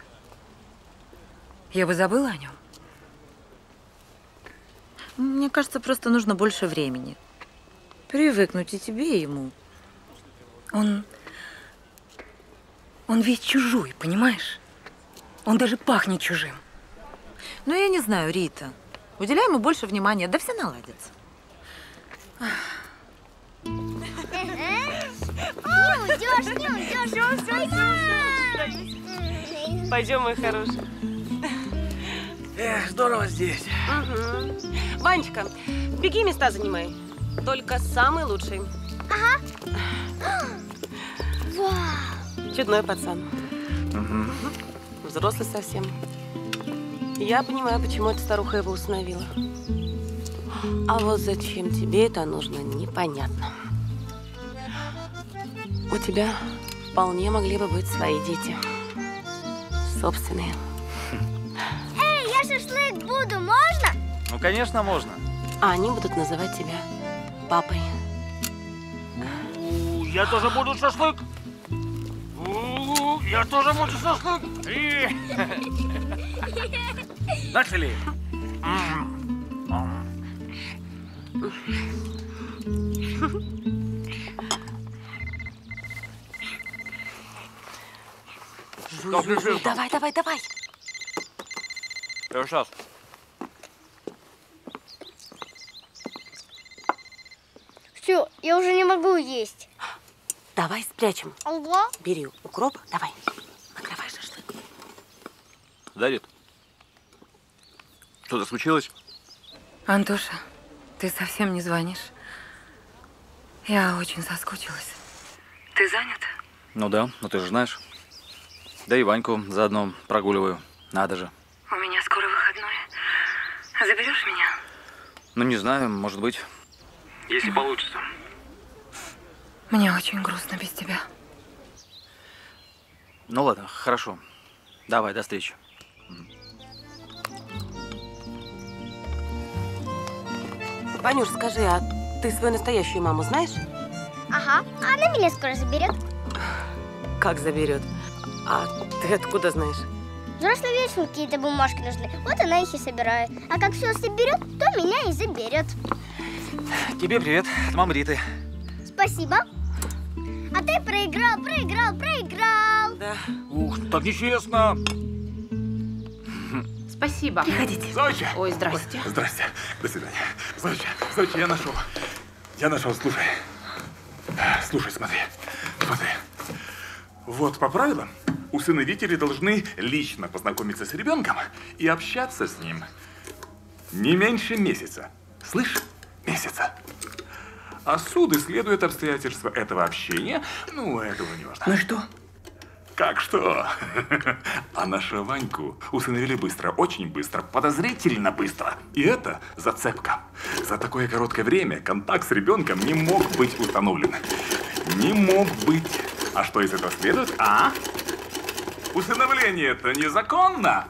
Я бы забыла о нем. Мне кажется, просто нужно больше времени. Привыкнуть и тебе, и ему. Он... Он весь чужой, понимаешь? Он даже пахнет чужим. Ну, я не знаю, Рита. Уделяй ему больше внимания, да все наладится. Не уйдешь, не уйдешь. Пойдем, мой хороший. Эх, здорово здесь. Угу. Ванечка, беги места занимай. Только самый лучший. Ага. Вау. Чудной пацан. Угу. Взрослый совсем. Я понимаю, почему эта старуха его установила. А вот зачем тебе это нужно, непонятно. У тебя вполне могли бы быть свои дети. Собственные. Я шашлык буду, можно? Ну, конечно, можно. А они будут называть тебя папой. У, Я тоже буду шашлык. У, Я тоже буду шашлык. И- Начали. Жуй. Давай, давай, давай. Сейчас. Все, я уже не могу есть. Давай спрячем. Ого. Бери укроп, давай. Накрывай шашлык. Дарит. Что-то случилось? Антоша, ты совсем не звонишь. Я очень соскучилась. Ты занят? Ну да, но ты же знаешь. Да и Ваньку заодно прогуливаю. Надо же. У меня скоро выходной. Заберешь меня? Ну не знаю, может быть. Если получится. Мне очень грустно без тебя. Ну ладно, хорошо. Давай, до встречи. Ванюш, скажи, а ты свою настоящую маму знаешь? Ага, а она меня скоро заберет. Как заберет? А ты откуда знаешь? Взрослой вечером какие-то бумажки нужны. Вот она их и собирает. А как все соберет, то меня и заберет. Тебе привет от мамы Риты. Спасибо. А ты проиграл, проиграл, проиграл. Да. Ух, так нечестно. Спасибо. Приходите. Зойча! Ой, здрасте. Здрасте. До свидания. Зойча, Зойча, я нашел. Я нашел, слушай. Слушай, смотри. Смотри. Вот по правилам усыновители должны лично познакомиться с ребенком и общаться с ним не меньше месяца. Слышь? Месяца. А суд исследует обстоятельства этого общения. Ну, этого не важно. Ну что? Как что? А наша Ваньку усыновили быстро, очень быстро, подозрительно быстро. И это зацепка. За такое короткое время контакт с ребенком не мог быть установлен. Не мог быть. А что из этого следует? А? Усыновление это незаконно.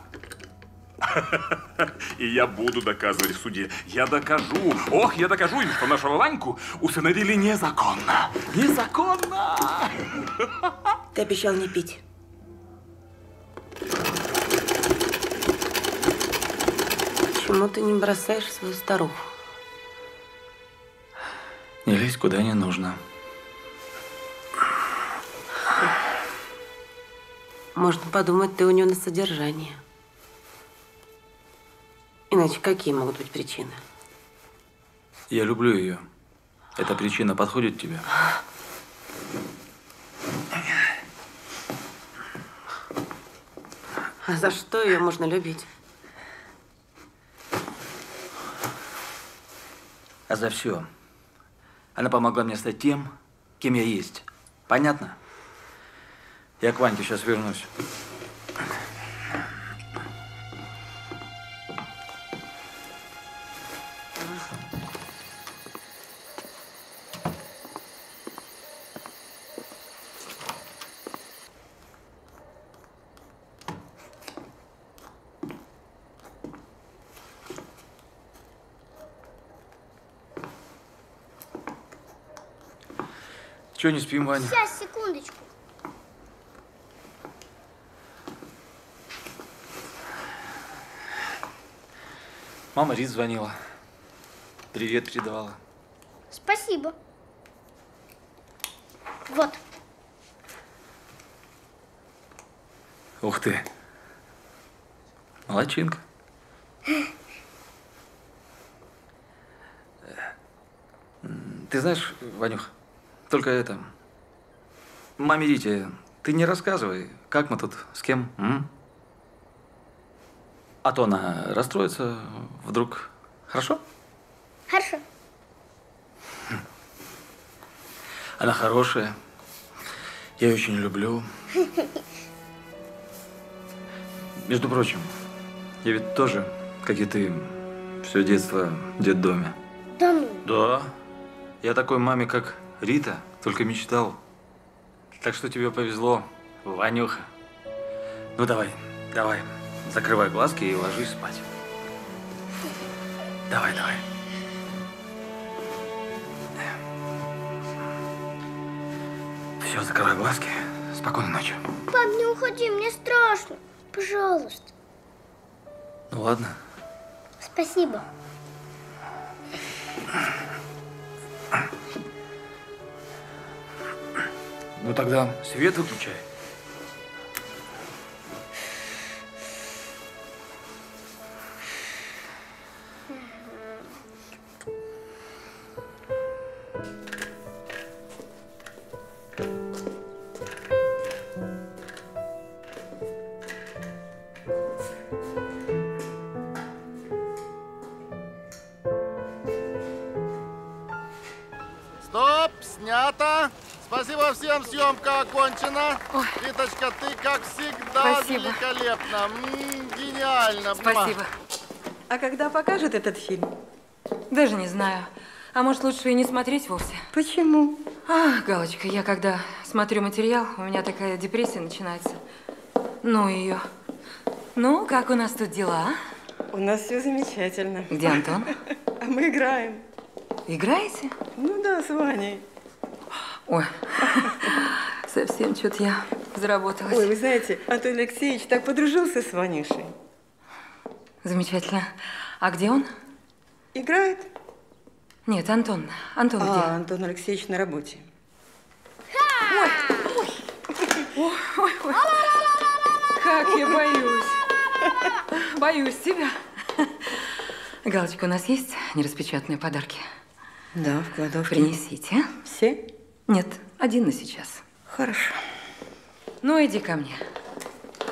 И я буду доказывать в суде. Я докажу. Ох, я докажу им, что нашего Ваньку усыновили незаконно. Незаконно. Ты обещал не пить. Почему ты не бросаешь свою старуху? Не лезь куда не нужно. Можно подумать, ты у нее на содержании. Иначе какие могут быть причины? Я люблю ее. Эта причина подходит тебе? А за что ее можно любить? А за все. Она помогла мне стать тем, кем я есть. Понятно? Я к Ваньке сейчас вернусь. Чего не спим, Ваня? Сейчас, секундочку. Мама Рит звонила. Привет передавала. Спасибо. Вот. Ух ты. Молодчинка. Ты знаешь, Ванюх, только это... Маме Рите, ты не рассказывай, как мы тут, с кем, м? А то она расстроится вдруг. Хорошо? Хорошо. Она хорошая. Я ее очень люблю. Между прочим, я ведь тоже, как и ты, все детство в детдоме. Да ну. Да. Я такой маме, как Рита, только мечтал. Так что тебе повезло, Ванюха. Ну давай, давай, закрывай глазки и ложись спать. Давай, давай. Все, закрывай глазки. Спокойной ночи. Пап, не уходи, мне страшно. Пожалуйста. Ну ладно. Спасибо. Ну тогда свет выключай. Съемка окончена. Риточка, ты, как всегда, Спасибо. великолепна. М, гениально. Спасибо. А когда покажут этот фильм? Даже не знаю. А может, лучше и не смотреть вовсе? Почему? А, Галочка, я когда смотрю материал, у меня такая депрессия начинается. Ну ее. Ну, как у нас тут дела? У нас все замечательно. Где Антон? А мы играем. Играете? Ну да, с Ваней. Ой, совсем что-то я заработалась. Ой, вы знаете, Антон Алексеевич так подружился с Ванюшей. Замечательно. А где он? Играет. Нет, Антон. Антон где? А, Антон Алексеевич на работе. Ой, ой, ой. Как я боюсь. Боюсь тебя. Галочка, у нас есть нераспечатанные подарки? Да, в кладовке. Принесите. Все? Нет, один на сейчас. Хорошо. Ну, иди ко мне.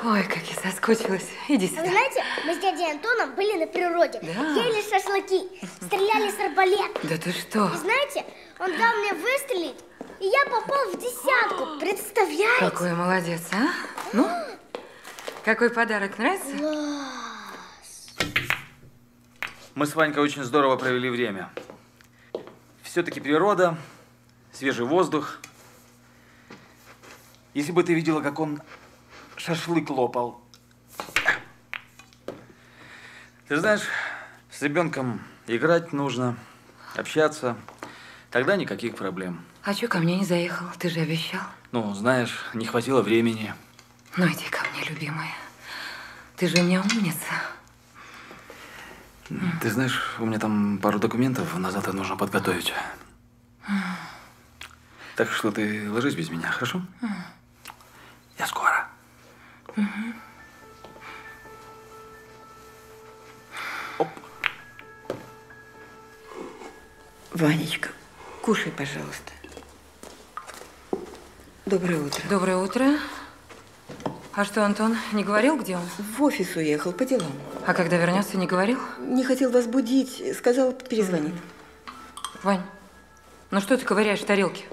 Ой, как я соскучилась. Иди А Вы сюда. знаете, мы с дядей Антоном были на природе. Да. Ели шашлыки, стреляли с арбалета. Да ты что? И знаете, он дал мне выстрелить, и я попал в десятку. Представляете? Какой молодец, а? Ну, какой подарок нравится? Мы с Ванькой очень здорово провели время. Все-таки природа, свежий воздух. Если бы ты видела, как он шашлык лопал. Ты знаешь, с ребенком играть нужно, общаться. Тогда никаких проблем. А чё ко мне не заехал? Ты же обещал. Ну, знаешь, не хватило времени. Ну, иди ко мне, любимая. Ты же у меня умница. Ты знаешь, у меня там пару документов на завтра нужно подготовить. Так что ты ложись без меня, хорошо? Я скоро. Мгм. Ванечка, кушай, пожалуйста. Доброе утро. Доброе утро. А что, Антон не говорил, где он? В офис уехал по делам. А когда вернется, не говорил? Не хотел вас будить, сказал, перезвонит. Вань, ну что ты ковыряешь в тарелке?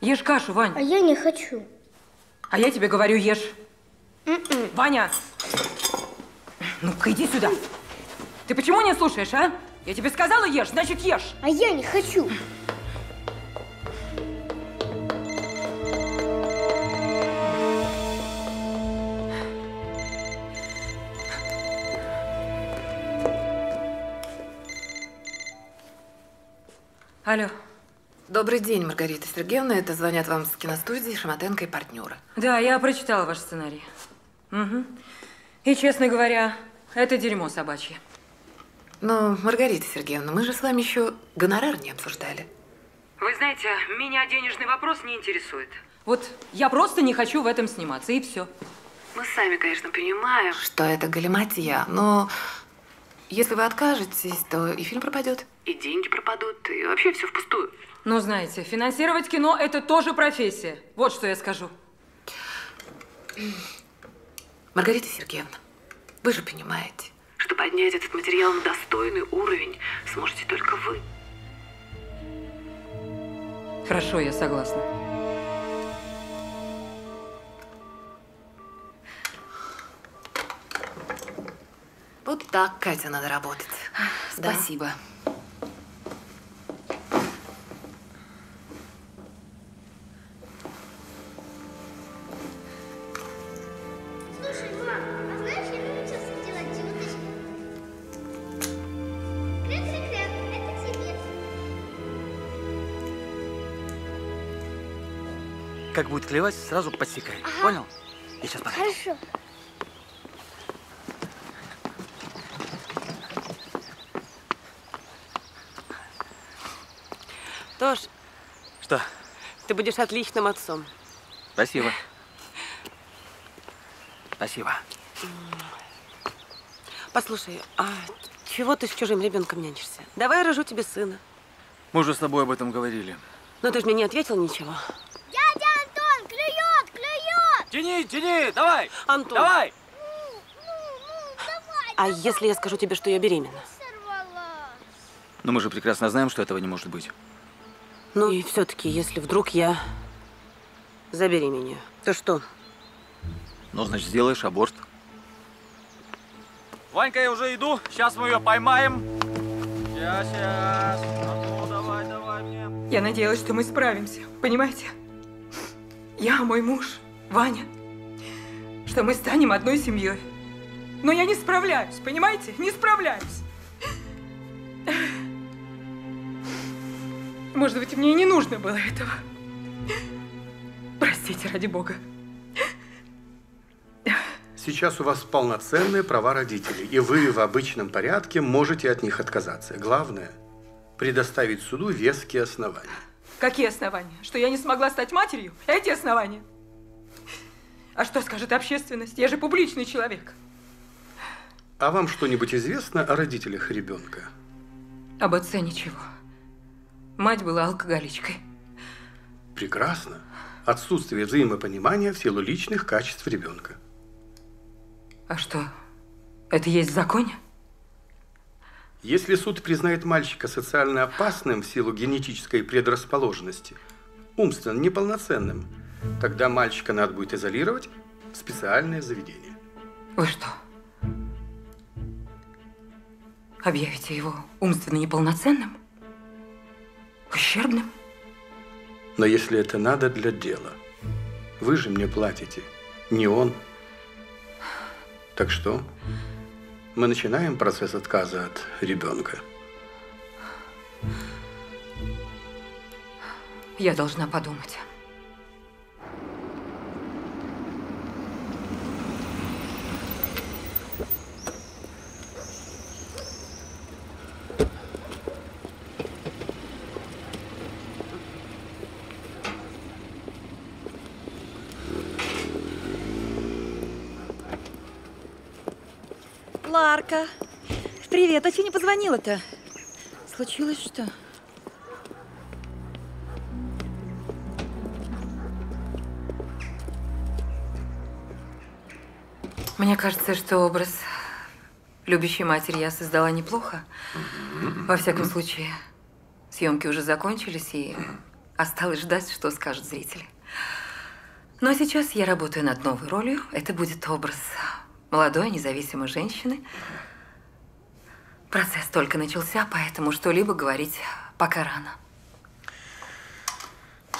Ешь кашу, Вань. А я не хочу. А я тебе говорю, ешь. Ваня! Ну-ка, иди сюда. Ты почему не слушаешь, а? Я тебе сказала ешь, значит ешь. А я не хочу. Алло. Добрый день, Маргарита Сергеевна. Это звонят вам с киностудии Шаматенко и партнеры. Да, я прочитала ваш сценарий. Угу. И, честно говоря, это дерьмо собачье. Но, Маргарита Сергеевна, мы же с вами еще гонорар не обсуждали. Вы знаете, меня денежный вопрос не интересует. Вот я просто не хочу в этом сниматься, и все. Мы сами, конечно, понимаем, что это галиматья, но если вы откажетесь, то и фильм пропадет, и деньги пропадут, и вообще все впустую. Ну, знаете, финансировать кино – это тоже профессия. Вот что я скажу. Маргарита Сергеевна, вы же понимаете, что поднять этот материал на достойный уровень сможете только вы. Хорошо, я согласна. Вот так, Катя, надо работать. Да? Спасибо. Слушай, клевать, сразу подсекай. Ага. Понял? Я сейчас подойду. Хорошо. Тош, Что? ты будешь отличным отцом. Спасибо. Спасибо. Послушай, а чего ты с чужим ребенком нянчишься? Давай я рожу тебе сына. Мы уже с тобой об этом говорили. Но ты же мне не ответил ничего. Дядя Антон, клюет, клюет! Тяни, тяни, давай! Антон! Давай! А если я скажу тебе, что я беременна? Но мы же прекрасно знаем, что этого не может быть. Ну и все-таки, если вдруг я забеременею, то что? Ну, значит, сделаешь аборт. Ванька, я уже иду. Сейчас мы ее поймаем. Сейчас, сейчас. Ну, давай, давай мне. Я надеялась, что мы справимся, понимаете? Я, мой муж, Ваня, что мы станем одной семьей. Но я не справляюсь, понимаете? Не справляюсь. Может быть, мне и не нужно было этого. Простите, ради бога. Сейчас у вас полноценные права родителей, и вы в обычном порядке можете от них отказаться. Главное – предоставить суду веские основания. Какие основания? Что я не смогла стать матерью? Эти основания? А что скажет общественность? Я же публичный человек. А вам что-нибудь известно о родителях ребенка? Об отце ничего. Мать была алкоголичкой. Прекрасно. Отсутствие взаимопонимания в силу личных качеств ребенка. А что, это есть в законе? Если суд признает мальчика социально опасным в силу генетической предрасположенности, умственно неполноценным, тогда мальчика надо будет изолировать в специальное заведение. Вы что? Объявите его умственно неполноценным? Ущербным? Но если это надо для дела, вы же мне платите, не он. Так что, мы начинаем процесс отказа от ребенка. Я должна подумать. Ларка, привет, а че не позвонила-то? Случилось что? Мне кажется, что образ любящей матери я создала неплохо. Во всяком случае, съемки уже закончились, и осталось ждать, что скажут зрители. Но сейчас я работаю над новой ролью. Это будет образ молодой, независимой женщины. Процесс только начался, поэтому что-либо говорить пока рано.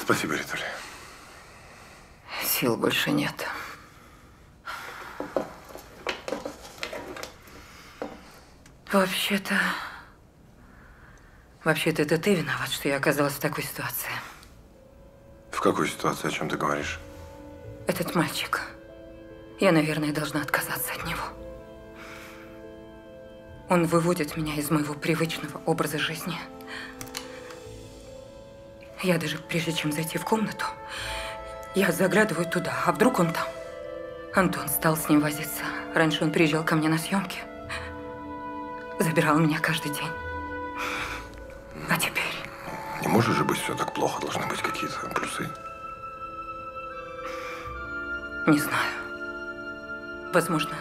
Спасибо, Ритуль. Сил больше нет. Вообще-то, Вообще-то это ты виноват, что я оказалась в такой ситуации. В какой ситуации, о чем ты говоришь? Этот мальчик. Я, наверное, должна отказаться от него. Он выводит меня из моего привычного образа жизни. Я даже, прежде чем зайти в комнату, я заглядываю туда, а вдруг он там? Антон стал с ним возиться. Раньше он приезжал ко мне на съемки. Забирал меня каждый день. А теперь? Не может же быть все так плохо, должны быть какие-то плюсы. Не знаю. Возможно,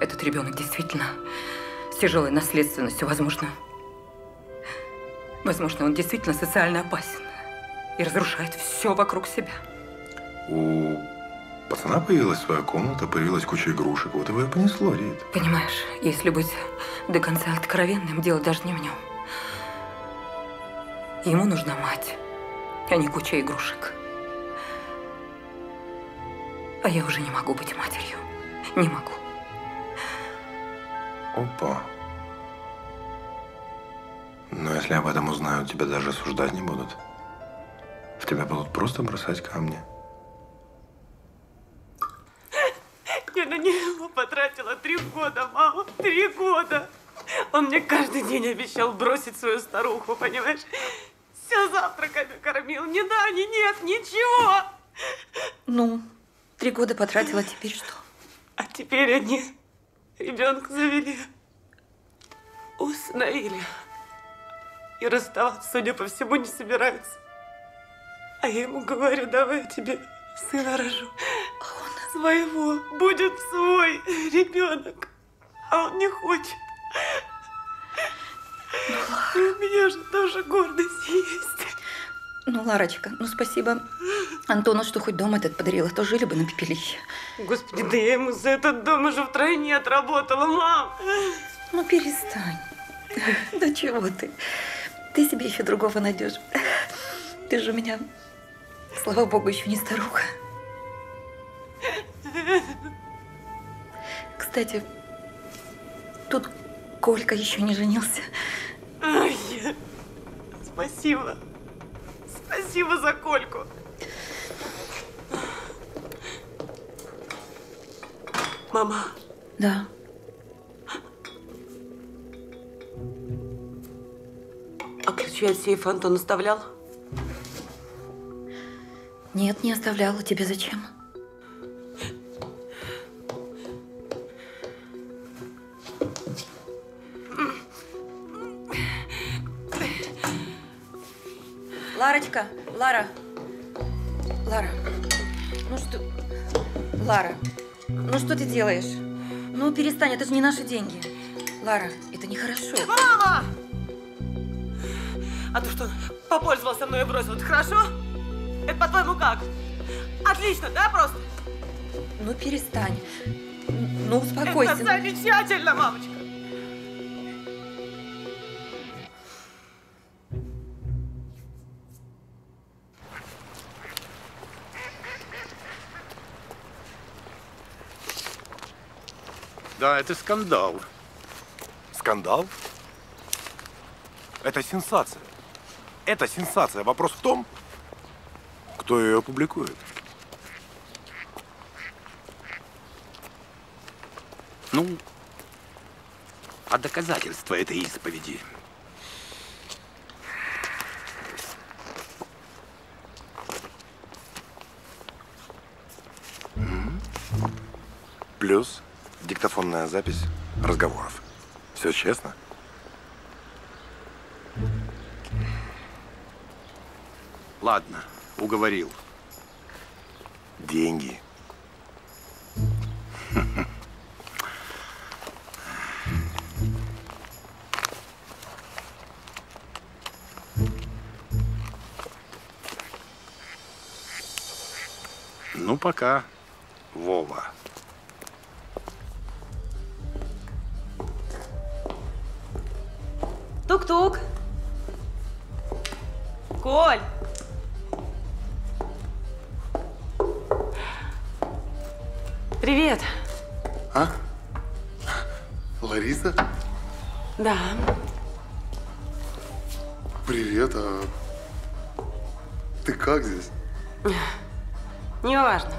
этот ребенок действительно с тяжелой наследственностью, возможно. Возможно, он действительно социально опасен и разрушает все вокруг себя. У пацана появилась своя комната, появилась куча игрушек. Вот его и понесло, Рит. Понимаешь, если быть до конца откровенным, дело даже не в нем. Ему нужна мать, а не куча игрушек. А я уже не могу быть матерью. Не могу. Опа. Но если об этом узнают, тебя даже осуждать не будут. В тебя будут просто бросать камни. Я на него потратила три года, мама. Три года. Он мне каждый день обещал бросить свою старуху, понимаешь? Все завтраками кормил. Ни да, ни нет, ничего. Ну, три года потратила, теперь что? Теперь они ребенка завели. Усыновили. И расставаться, судя по всему, не собираются. А я ему говорю, давай я тебе сына рожу. А он своего. Будет свой ребенок. А он не хочет. У меня же тоже гордость есть. Ну, Ларочка, ну спасибо Антону, что хоть дом этот подарила, то жили бы на пепелище. Господи, да я ему за этот дом уже втройне отработала, мам. Ну, перестань. Да чего ты? Ты себе еще другого найдешь. Ты же у меня, слава богу, еще не старуха. Кстати, тут Колька еще не женился. Ай, спасибо. Спасибо за Кольку. Мама. Да. А ключи от сейфа Антон оставлял? Нет, не оставляла. Тебе зачем? Ларочка, Лара. Лара, ну что... Лара, ну что ты делаешь? Ну перестань, это же не наши деньги. Лара, это нехорошо. Мама! А ты что, попользовался мной и бросил? Это хорошо? Это по-твоему как? Отлично, да, просто? Ну перестань. Ну успокойся. Это замечательно, мамочка. Да, это скандал. Скандал? Это сенсация. Это сенсация. Вопрос в том, кто ее опубликует. Ну, а доказательства этой исповеди? Плюс диктофонная запись разговоров. Все честно? Ладно, уговорил. Деньги. Ну, пока, Вова. Тук-тук. Коль. Привет. А? Лариса? Да. Привет, а ты как здесь? Не важно.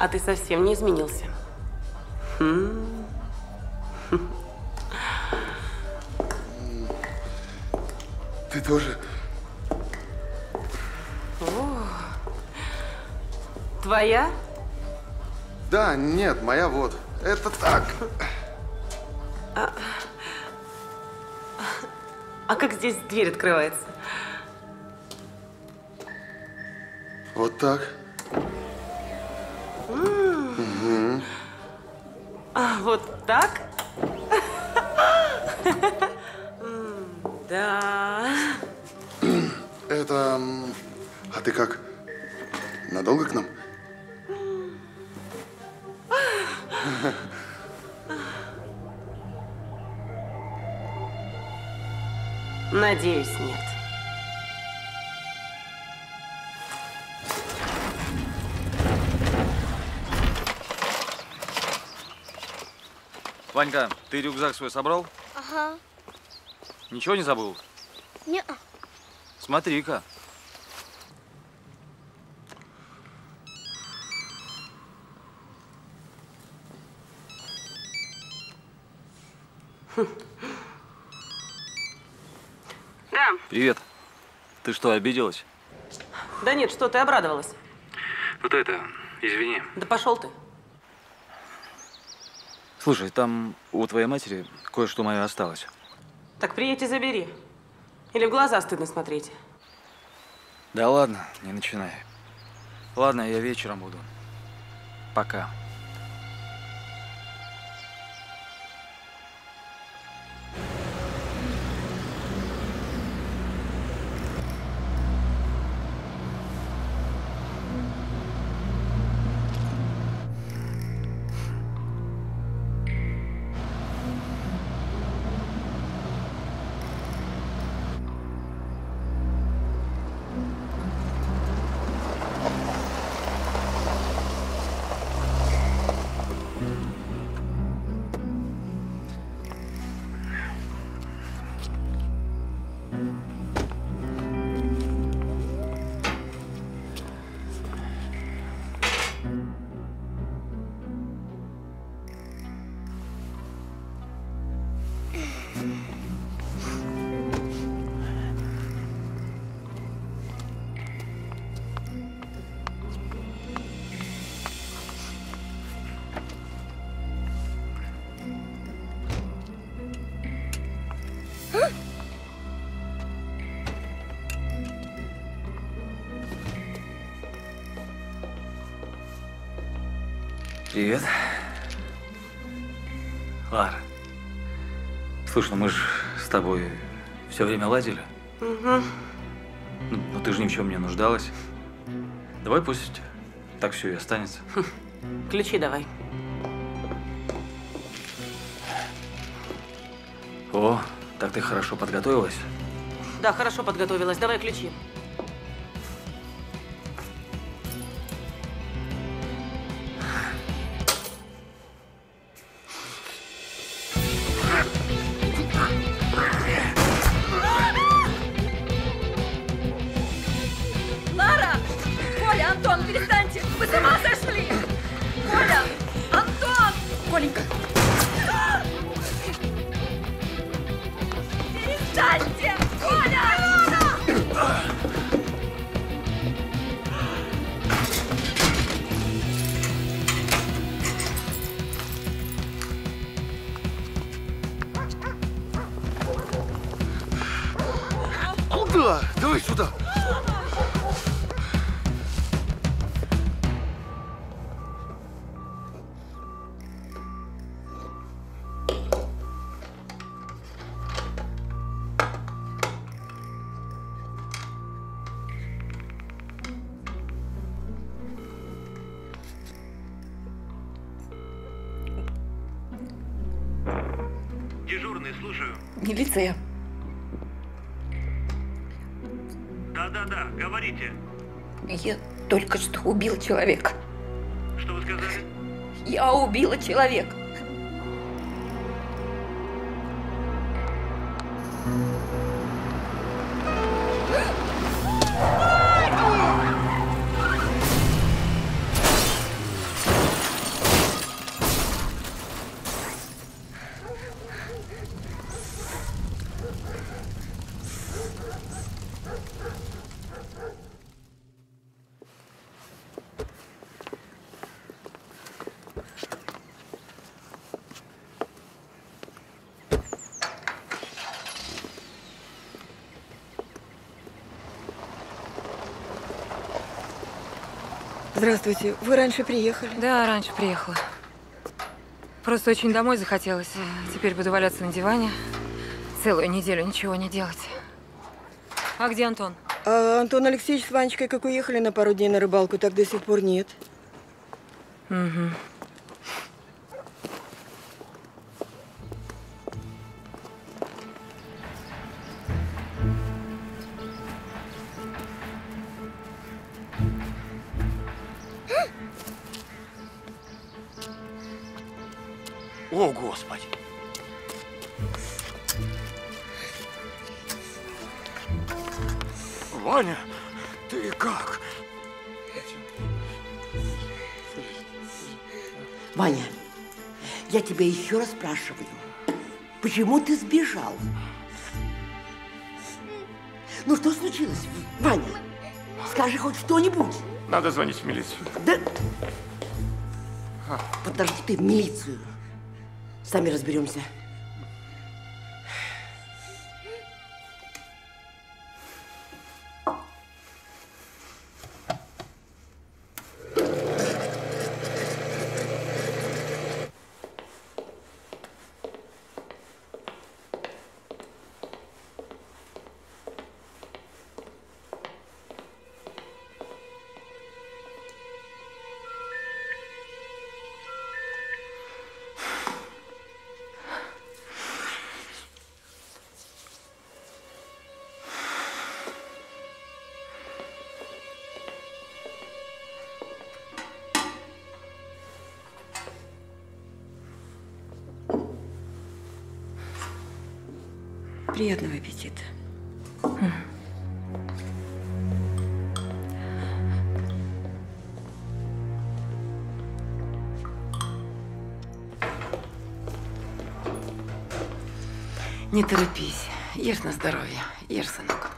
А ты совсем не изменился. Хм. Тоже? О. Твоя? Да, нет, моя вот. Это так. А, а как здесь дверь открывается? Вот так. М, Мгм. А вот так? Надолго к нам? Надеюсь, нет. Ванька, ты рюкзак свой собрал? Ага. Ничего не забыл? Не, Смотри-ка. Привет. Ты что, обиделась? Да нет, что ты обрадовалась? Вот это, извини. Да пошел ты. Слушай, там у твоей матери кое-что мое осталось. Так приедь и забери. Или в глаза стыдно смотреть. Да ладно, не начинай. Ладно, я вечером буду. Пока. Привет. Слушай, ну мы же с тобой все время ладили. Угу. Ну, ну ты же ни в чем не нуждалась. Давай пусть так все и останется. Ключи давай. О, так ты хорошо подготовилась. Да, хорошо подготовилась. Давай ключи. Человека. Что вы сказали? Я убила человека. Здравствуйте. Вы раньше приехали? Да, раньше приехала. Просто очень домой захотелось. Теперь буду валяться на диване. Целую неделю ничего не делать. А где Антон? А Антон Алексеевич с Ванечкой как уехали на пару дней на рыбалку, так до сих пор нет. Угу. О, Господи! Ваня, ты как? Ваня, я тебя еще раз спрашиваю, почему ты сбежал? Ну что случилось, Ваня? Скажи хоть что-нибудь. Надо звонить в милицию. Да... Подожди ты в милицию. Сами разберемся. Приятного аппетита. Не торопись. Ешь на здоровье. Ешь, сынок.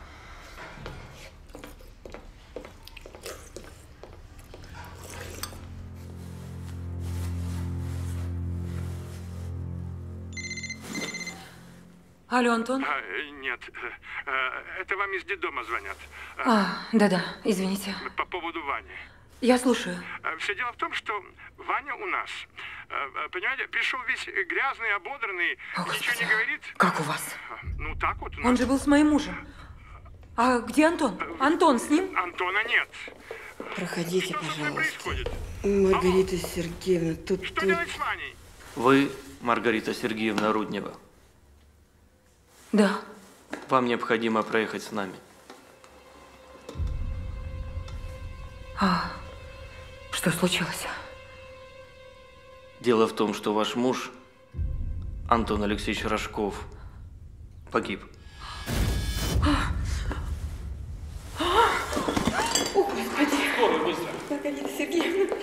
Алло, Антон? А, э, нет, э, э, это вам из детдома звонят. А, да-да, извините. По поводу Вани. Я слушаю. Все дело в том, что Ваня у нас. Понимаете, пришел весь грязный, ободранный, ничего не говорит. Как у вас? Ну так вот у нас. Он же был с моим мужем. А где Антон? Антон с ним? Антона нет. Проходите, пожалуйста. происходит? Маргарита Сергеевна, тут... Что тут... делать с Ваней? Вы Маргарита Сергеевна Руднева. Да. Вам необходимо проехать с нами. А что случилось? Дело в том, что ваш муж, Антон Алексеевич Рожков, погиб. О, Господи! Скорую, быстро! Маргарита Сергеевна!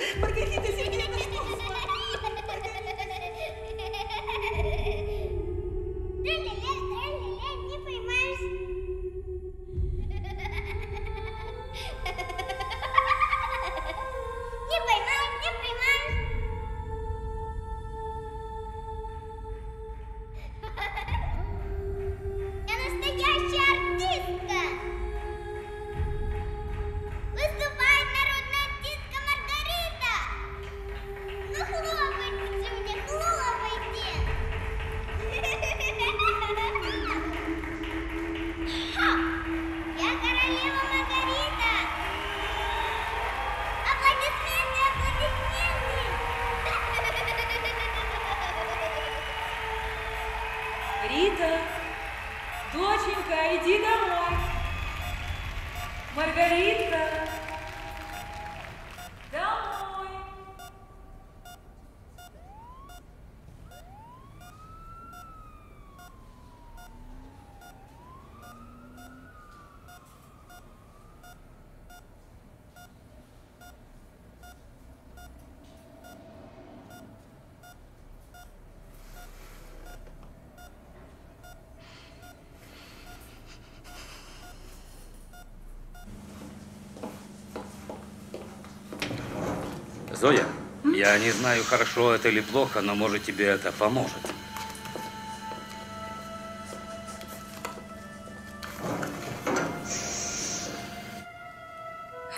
Зоя, я не знаю, хорошо это или плохо, но может тебе это поможет.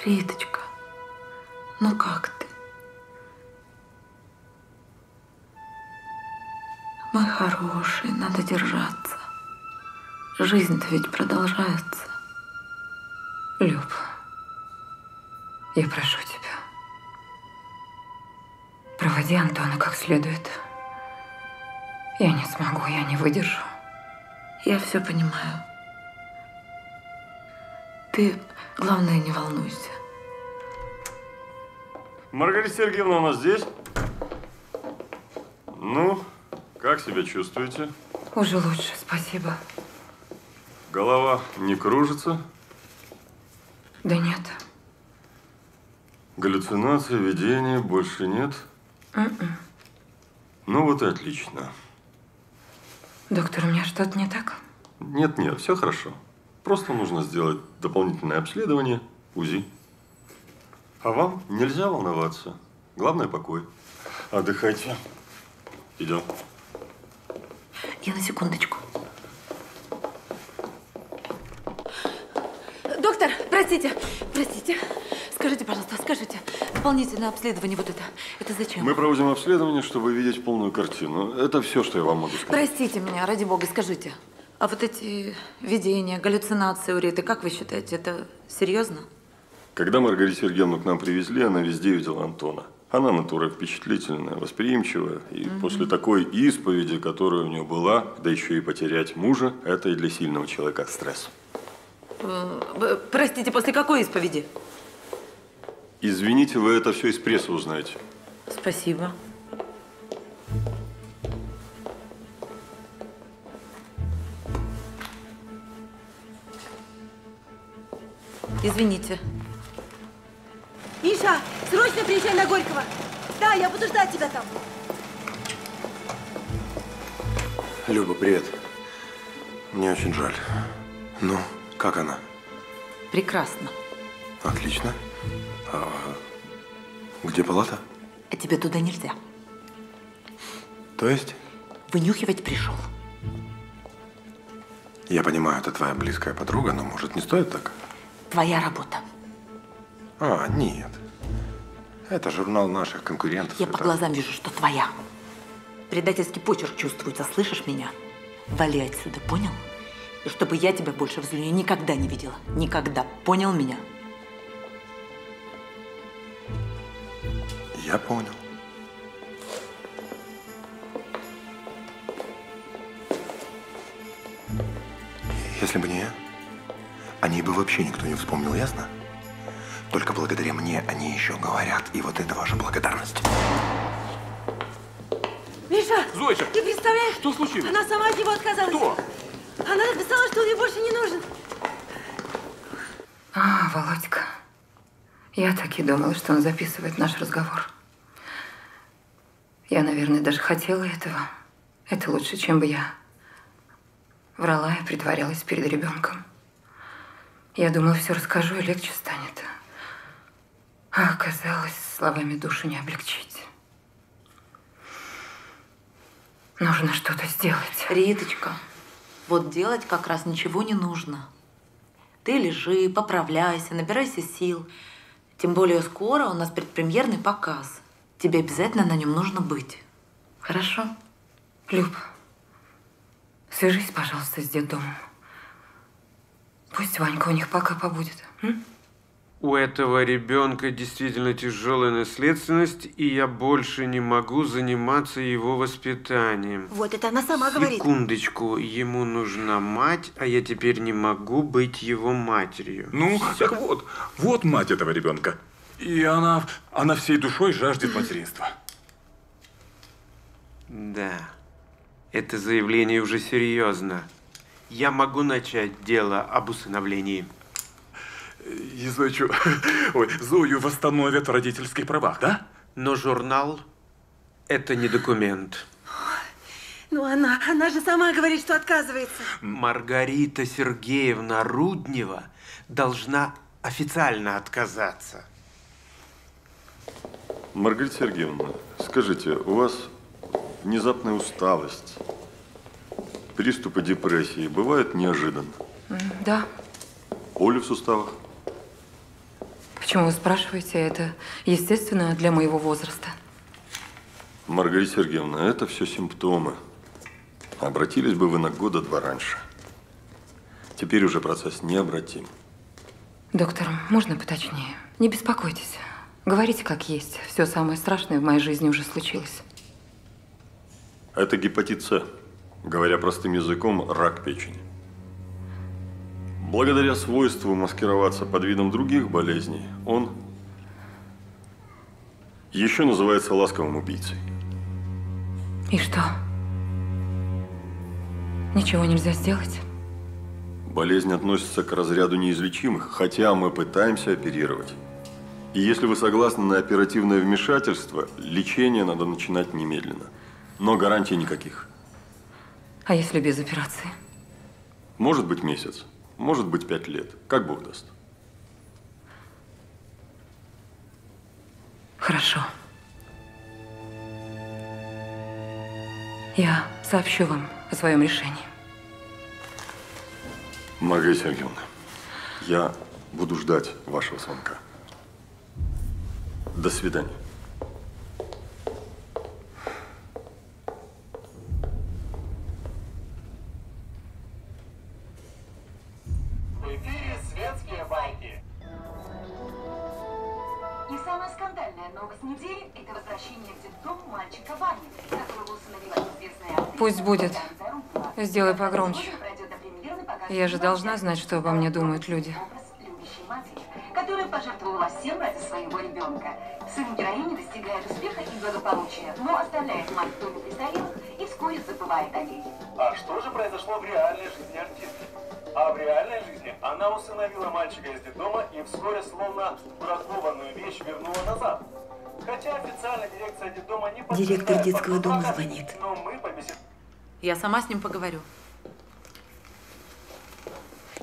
Риточка, Ну как ты? Мой хороший, надо держаться. Жизнь-то ведь продолжается. Люб, я прошу проводи Антона как следует. Я не смогу, я не выдержу. Я все понимаю. Ты, главное, не волнуйся. Маргарита Сергеевна у нас здесь? Ну, как себя чувствуете? Уже лучше, спасибо. Голова не кружится? Да нет. Галлюцинации, видения больше нет? Ну вот и отлично. Доктор, у меня что-то не так? Нет, нет, все хорошо. Просто нужно сделать дополнительное обследование, УЗИ. А вам нельзя волноваться. Главное покой. Отдыхайте. Идем. Я на секундочку. Доктор, простите, простите. Скажите, пожалуйста, скажите, дополнительное обследование вот это, это зачем? Мы проводим обследование, чтобы видеть полную картину. Это все, что я вам могу сказать. Простите меня, ради бога, скажите. А вот эти видения, галлюцинации у Риты, как вы считаете, это серьезно? Когда Маргариту Сергеевну к нам привезли, она везде видела Антона. Она натура впечатлительная, восприимчивая. И Мгм. после такой исповеди, которая у нее была, да еще и потерять мужа, это и для сильного человека стресс. Э, Простите, после какой исповеди? Извините, вы это все из прессы узнаете. Спасибо. Извините. Миша, срочно приезжай на Горького. Да, я буду ждать тебя там. Люба, привет. Мне очень жаль. Ну, как она? Прекрасно. Отлично. А где палата? А тебе туда нельзя. То есть? Вынюхивать пришел. Я понимаю, это твоя близкая подруга, но может не стоит так? Твоя работа. А, нет. Это журнал наших конкурентов. Я по Это- глазам вижу, что твоя. Предательский почерк чувствуется, слышишь меня? Вали отсюда, понял? И чтобы я тебя больше в злюне никогда не видела. Никогда. Понял меня? Я понял. Если бы не я, о ней бы вообще никто не вспомнил, ясно? Только благодаря мне они еще говорят, и вот это ваша благодарность. Миша! Зойка! Ты представляешь? Что случилось? Она сама от него отказалась. Кто? Она написала, что он ей больше не нужен. А, Володька. Я так и думала, что он записывает наш разговор. Я, наверное, даже хотела этого. Это лучше, чем бы я врала и притворялась перед ребенком. Я думала, все расскажу, и легче станет. А оказалось, словами душу не облегчить. Нужно что-то сделать. Риточка, вот делать как раз ничего не нужно. Ты лежи, поправляйся, набирайся сил. Тем более скоро у нас предпремьерный показ. Тебе обязательно на нем нужно быть. Хорошо? Люб, свяжись, пожалуйста, с детдомом. Пусть Ванька у них пока побудет. м? У этого ребенка действительно тяжелая наследственность, и я больше не могу заниматься его воспитанием. Вот это она сама говорит. Секундочку, ему нужна мать, а я теперь не могу быть его матерью. Ну, так вот, вот мать этого ребенка. И она, она всей душой жаждет материнства. Да, это заявление уже серьезно. Я могу начать дело об усыновлении. И Зойчу, ой, Зою восстановят в родительских правах, да? Но журнал – это не документ. Ну она, она же сама говорит, что отказывается. Маргарита Сергеевна Руднева должна официально отказаться. Маргарита Сергеевна, скажите, у вас внезапная усталость, приступы депрессии бывают неожиданно? Да. Боли в суставах? Почему вы спрашиваете? Это естественно для моего возраста. Маргарита Сергеевна, это все симптомы. Обратились бы вы на года два раньше. Теперь уже процесс необратим. Доктор, можно поточнее? Не беспокойтесь. Говорите как есть. Все самое страшное в моей жизни уже случилось. Это гепатит С. Говоря простым языком, рак печени. Благодаря свойству маскироваться под видом других болезней, он еще называется ласковым убийцей. И что? Ничего нельзя сделать? Болезнь относится к разряду неизлечимых, хотя мы пытаемся оперировать. И если вы согласны на оперативное вмешательство, лечение надо начинать немедленно. Но гарантий никаких. А если без операции? Может быть месяц, может быть пять лет. Как Бог даст. Хорошо. Я сообщу вам о своем решении. Маргарита Сергеевна, я буду ждать вашего звонка. До свидания. В эфире светские байки. И самая скандальная новость недели – это возвращение в детдом мальчика Вани, которого усыновила известная актриса Пусть будет. Сделай погромче. Я же должна знать, что обо мне думают люди. любящей матери, которая пожертвовала всем ради своего ребенка. Сын героини достигает успеха и благополучия, но оставляет мать в доме престарелых и вскоре забывает о ней. А что же произошло в реальной жизни артистки? А в реальной жизни она усыновила мальчика из детдома и вскоре словно бракованную вещь вернула назад. Хотя официально дирекция детдома не Директор детского дома звонит. Но мы побеседовали. Я сама с ним поговорю.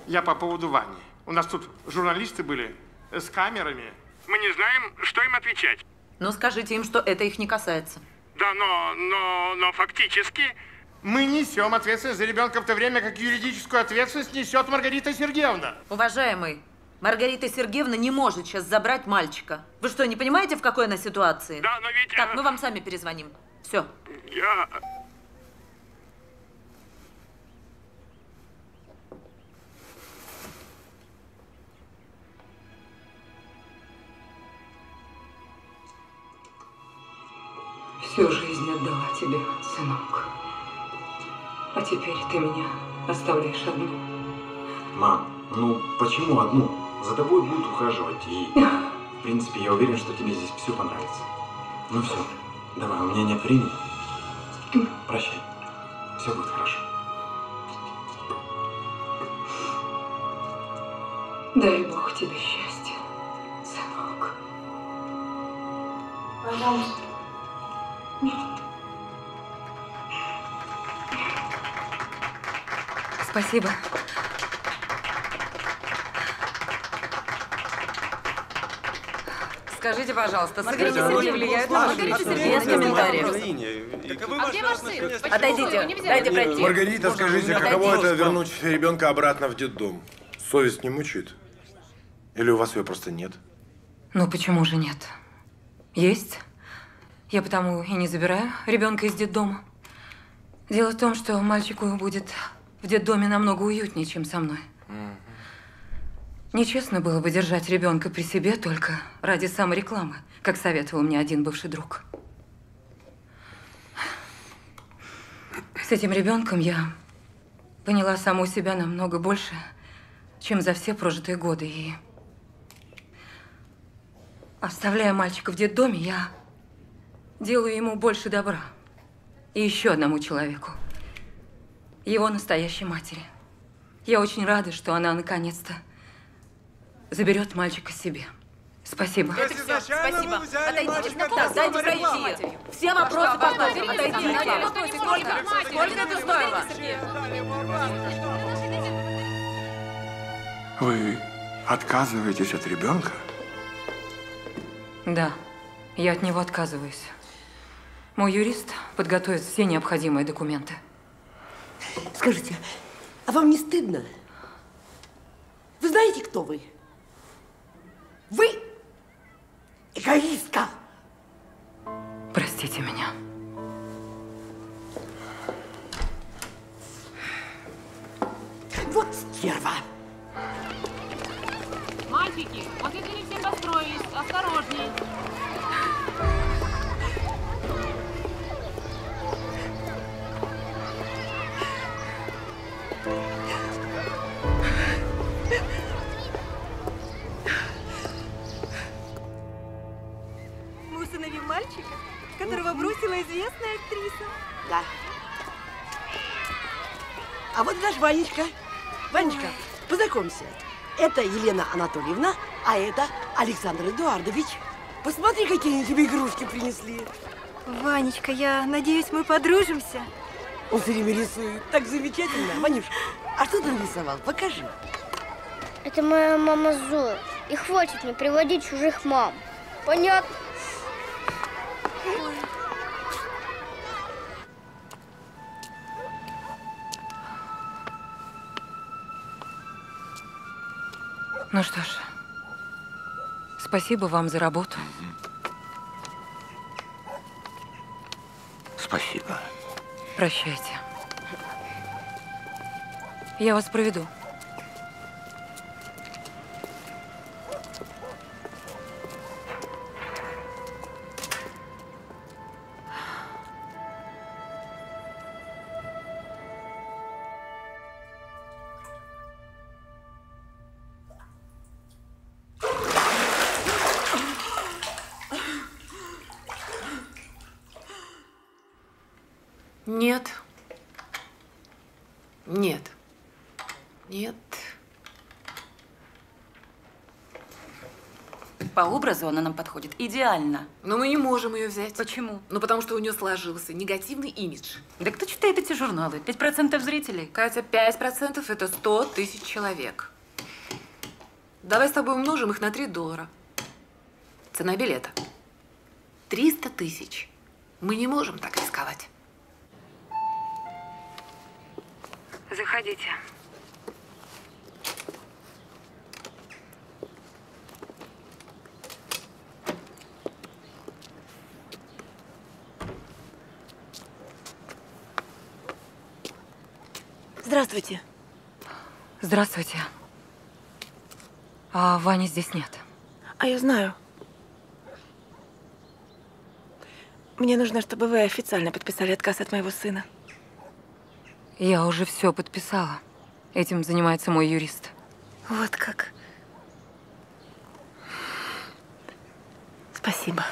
Я по поводу Вани. У нас тут журналисты были с камерами. Мы не знаем, что им отвечать. Ну, скажите им, что это их не касается. Да, но, но, но фактически... Мы несем ответственность за ребенка в то время, как юридическую ответственность несет Маргарита Сергеевна. Уважаемый, Маргарита Сергеевна не может сейчас забрать мальчика. Вы что, не понимаете, в какой она ситуации? Да, но ведь... Так, мы вам сами перезвоним. Все. Я... Всю жизнь отдала тебе, сынок. А теперь ты меня оставляешь одну. Мам, ну почему одну? За тобой будут ухаживать и... В принципе, я уверен, что тебе здесь все понравится. Ну все, давай, у меня нет времени. Прощай. Все будет хорошо. Дай Бог тебе счастья, сынок. Пожалуйста. Спасибо. Скажите, пожалуйста, Маргарита Сергеевна, влияют на Маргарита Сергеевна, комментариев. А где ваш сын? Отойдите, дайте пройти. Маргарита, скажите, каково это вернуть ребенка обратно в детдом? Совесть не мучает? Или у вас ее просто нет? Ну почему же нет? Есть. Я потому и не забираю ребенка из детдома. Дело в том, что мальчику будет в детдоме намного уютнее, чем со мной. Нечестно было бы держать ребенка при себе только ради саморекламы, как советовал мне один бывший друг. С этим ребенком я поняла саму себя намного больше, чем за все прожитые годы. И оставляя мальчика в детдоме, я делаю ему больше добра. И еще одному человеку. Его настоящей матери. Я очень рада, что она наконец-то заберет мальчика себе. Спасибо. Это все, спасибо. Отойдите. Так, дайте пройти. Все вопросы потом. Отойдите. Сколько? Сколько это стоило? Вы отказываетесь от ребенка? Да, я от него отказываюсь. Мой юрист подготовит все необходимые документы. Скажите, а вам не стыдно? Вы знаете, кто вы? Вы Эгоистка! Простите меня. Вот стерва! Мальчики, вот это не все построились. Осторожней. Которого бросила известная актриса. Да. А вот наш Ванечка. Ванечка, познакомься. Это Елена Анатольевна, а это Александр Эдуардович. Посмотри, какие они тебе игрушки принесли. Ванечка, я надеюсь, мы подружимся. Он все время рисует. Так замечательно. Ванюш, а что ты нарисовал? Покажи. Это моя мама Зоя. И хватит мне приводить чужих мам. Понятно? Ну что ж, спасибо вам за работу. Спасибо. Прощайте. Я вас проведу. Нет. Нет. По образу она нам подходит идеально. Но мы не можем ее взять. Почему? Ну, потому что у нее сложился негативный имидж. Да кто читает эти журналы? 5% зрителей. Катя, 5% это 100 тысяч человек. Давай с тобой умножим их на 3 доллара. Цена билета. 300 тысяч. Мы не можем так рисковать. Заходите. Здравствуйте. Здравствуйте. А Вани здесь нет. А я знаю. Мне нужно, чтобы вы официально подписали отказ от моего сына. Я уже все подписала. Этим занимается мой юрист. Вот как. Спасибо.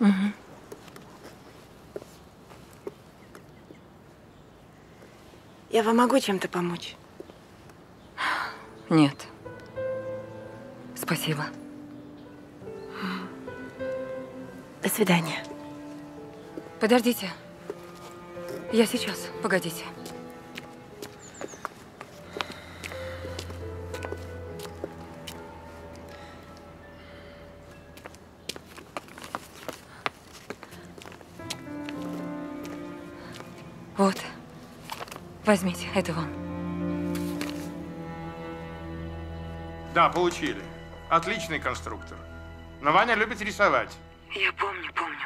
Мгм. Я вам могу чем-то помочь? Нет. Спасибо. До свидания. Подождите. Я сейчас. Погодите. Вот. Возьмите, это вам. Да, получили. Отличный конструктор. Но Ваня любит рисовать. Я помню, помню.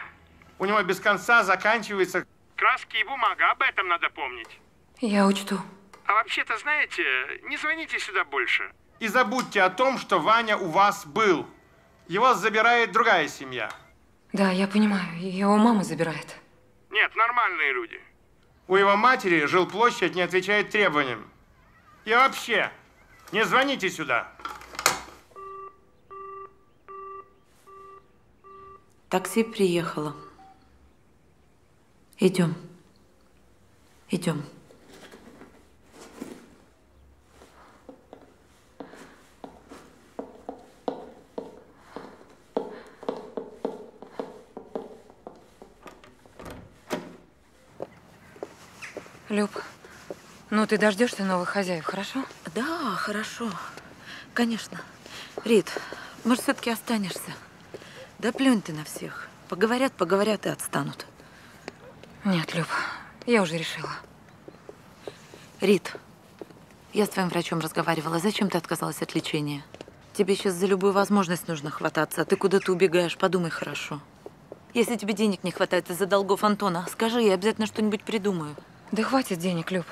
У него без конца заканчивается краски и бумага. Об этом надо помнить. Я учту. А вообще-то, знаете, не звоните сюда больше. И забудьте о том, что Ваня у вас был. Его забирает другая семья. Да, я понимаю. Его мама забирает. Нет, нормальные люди. У его матери жилплощадь не отвечает требованиям. И вообще, не звоните сюда. Такси приехало. Идем. Идем. Люб, ну ты дождешься новых хозяев, хорошо? Да, хорошо. Конечно. Рит, может, все-таки останешься? Да плюнь ты на всех. Поговорят, поговорят и отстанут. Нет, Люб, я уже решила. Рит, я с твоим врачом разговаривала. Зачем ты отказалась от лечения? Тебе сейчас за любую возможность нужно хвататься, а ты куда-то убегаешь. Подумай хорошо. Если тебе денег не хватает из-за долгов Антона, скажи, я обязательно что-нибудь придумаю. Да хватит денег, Люб.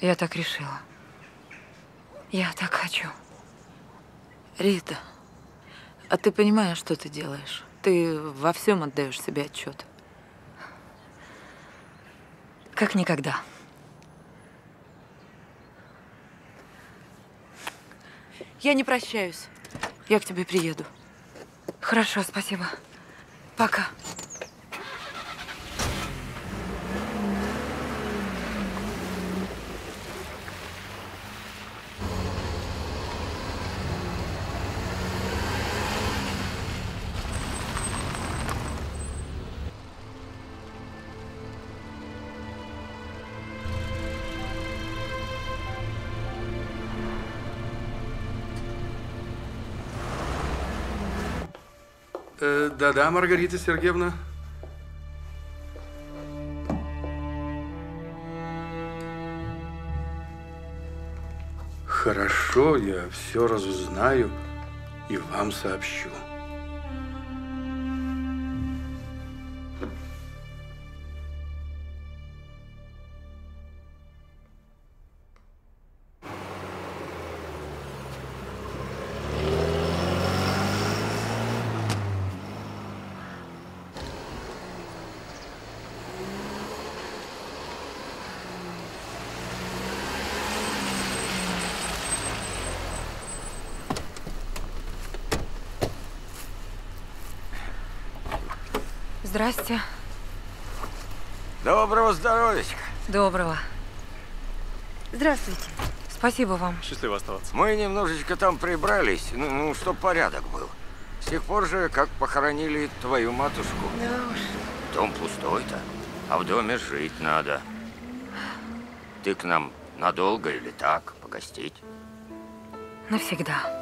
Я так решила. Я так хочу. Рита, а ты понимаешь, что ты делаешь? Ты во всем отдаешь себе отчет. Как никогда. Я не прощаюсь. Я к тебе приеду. Хорошо, спасибо. Пока. Да-да, Маргарита Сергеевна. Хорошо, я все разузнаю и вам сообщу. Доброго. Здравствуйте. Спасибо вам. Счастливо оставаться. Мы немножечко там прибрались, ну, ну чтоб порядок был. С тех пор же, как похоронили твою матушку. Да уж. Дом пустой-то, а в доме жить надо. Ты к нам надолго или так, погостить? Навсегда.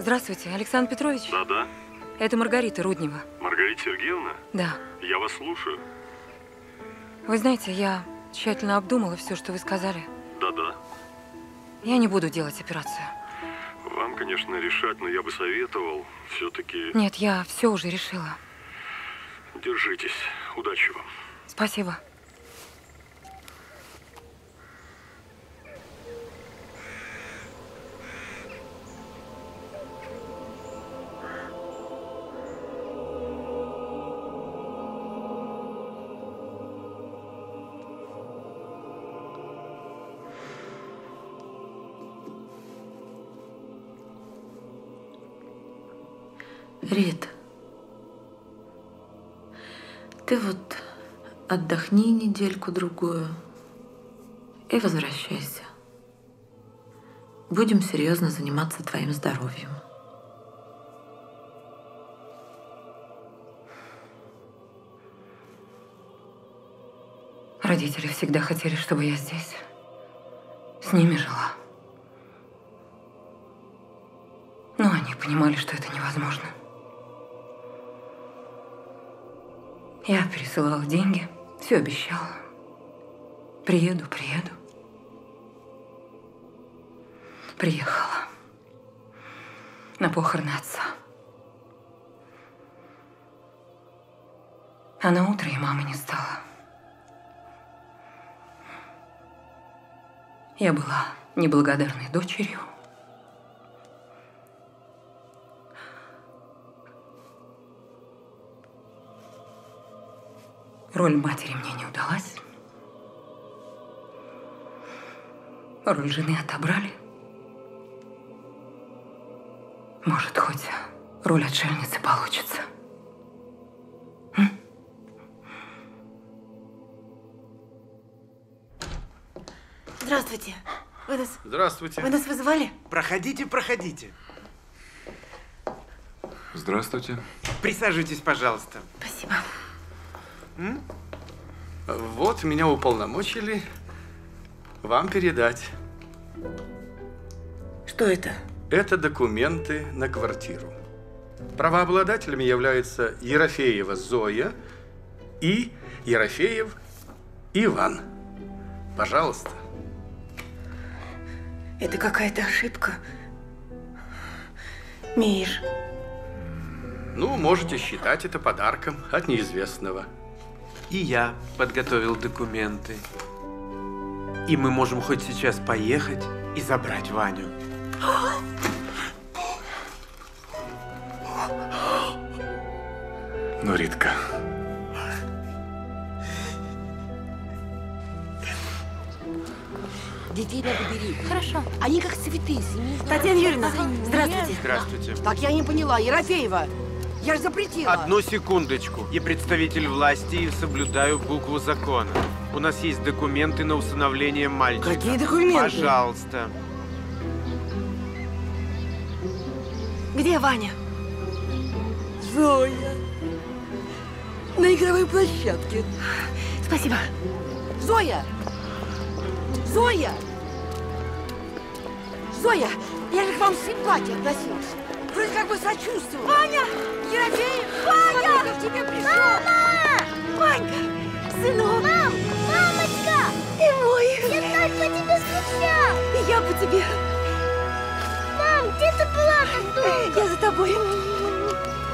Здравствуйте, Александр Петрович. Да-да. Это Маргарита Руднева. Маргарита Сергеевна? Да. Я вас слушаю. Вы знаете, я тщательно обдумала все, что вы сказали. Да-да. Я не буду делать операцию. Вам, конечно, решать, но я бы советовал все-таки... Нет, я все уже решила. Держитесь. Удачи вам. Спасибо. Отдохни недельку-другую и возвращайся. Будем серьезно заниматься твоим здоровьем. Родители всегда хотели, чтобы я здесь с ними жила. Но они понимали, что это невозможно. Я пересылала деньги, все обещала. Приеду, приеду. Приехала. На похороны отца. А на утро и мамы не стало. Я была неблагодарной дочерью. Роль матери мне не удалась. Роль жены отобрали. Может, хоть роль отшельницы получится. Здравствуйте. Вы нас, Здравствуйте. вы нас вызывали? Проходите, проходите. Здравствуйте. Присаживайтесь, пожалуйста. Вам передать. Что это? Это документы на квартиру. Правообладателями являются Ерофеева Зоя и Ерофеев Иван. Пожалуйста. Это какая-то ошибка. Миш, Ну, можете считать это подарком от неизвестного. И я подготовил документы. И мы можем хоть сейчас поехать и забрать Ваню. Ну, Ритка, Детей надо беречь. Хорошо. Они как цветы. Татьяна Юрьевна, здравствуйте. Здравствуйте. Так я не поняла, Ерофеева, я же запретила. Одну секундочку. Я представитель власти и соблюдаю букву закона. У нас есть документы на усыновление мальчика. Какие документы? Пожалуйста. Где Ваня? Зоя. На игровой площадке. Спасибо. Зоя! Зоя! Зоя, я же к вам с симпатией относилась. Вроде как бы сочувствовала. Ваня! Ерофеев! Ваня! Смотри, как к тебе пришел! Мама! Ванька! Сынок! Мам! Мамочка! Ты мой! Я так по тебе скучал! И я по тебе! Мам, где ты была так долго? Я за тобой!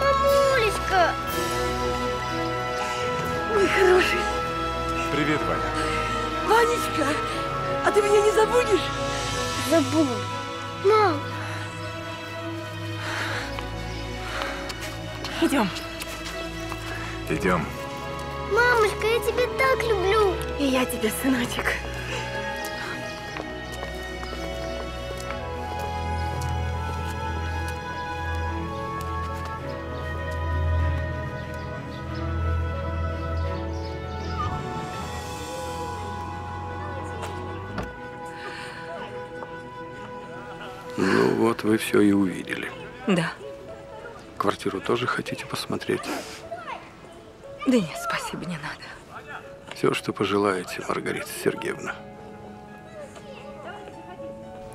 Мамулечка! Мой хороший! привет, Ваня. Ванечка, а ты меня не забудешь? Забуду. Мам, Идем. Идем. мамочка, я тебя так люблю. И я тебя, сыночек. Ну вот вы все и увидели. Да. Квартиру тоже хотите посмотреть? Да нет, спасибо, не надо. Все, что пожелаете, Маргарита Сергеевна.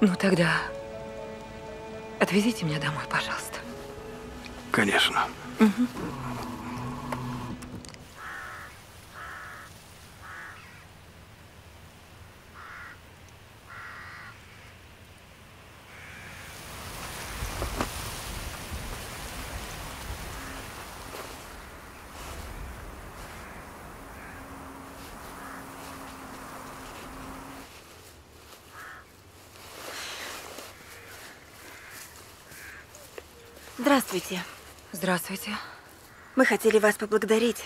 Ну тогда отвезите меня домой, пожалуйста. Конечно. Мгм. Здравствуйте. Здравствуйте. Мы хотели вас поблагодарить.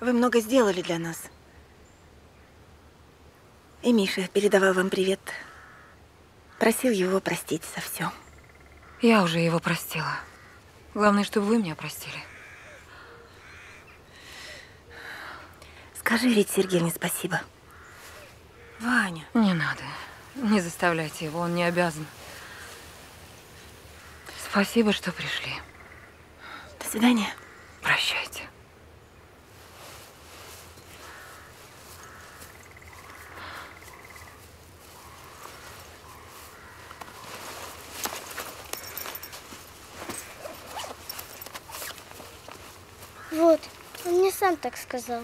Вы много сделали для нас. И Миша передавал вам привет. Просил его простить за все. Я уже его простила. Главное, чтобы вы меня простили. Скажи Рите Сергеевне спасибо. Ваня. Не надо. Не заставляйте его, он не обязан. Спасибо, что пришли. До свидания. Прощайте. Вот, он мне сам так сказал.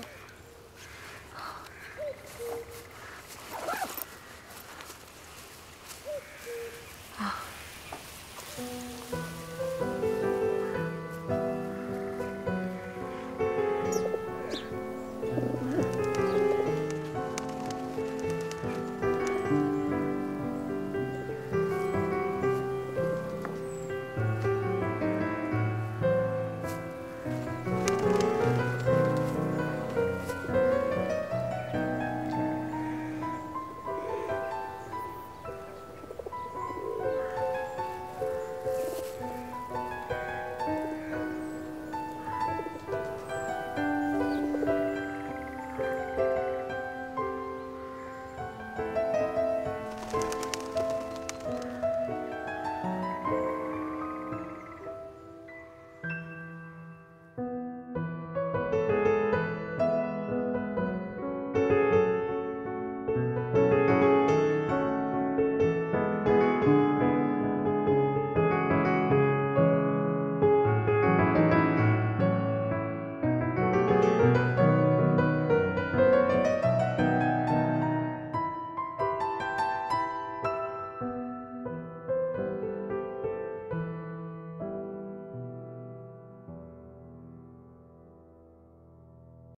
Ах.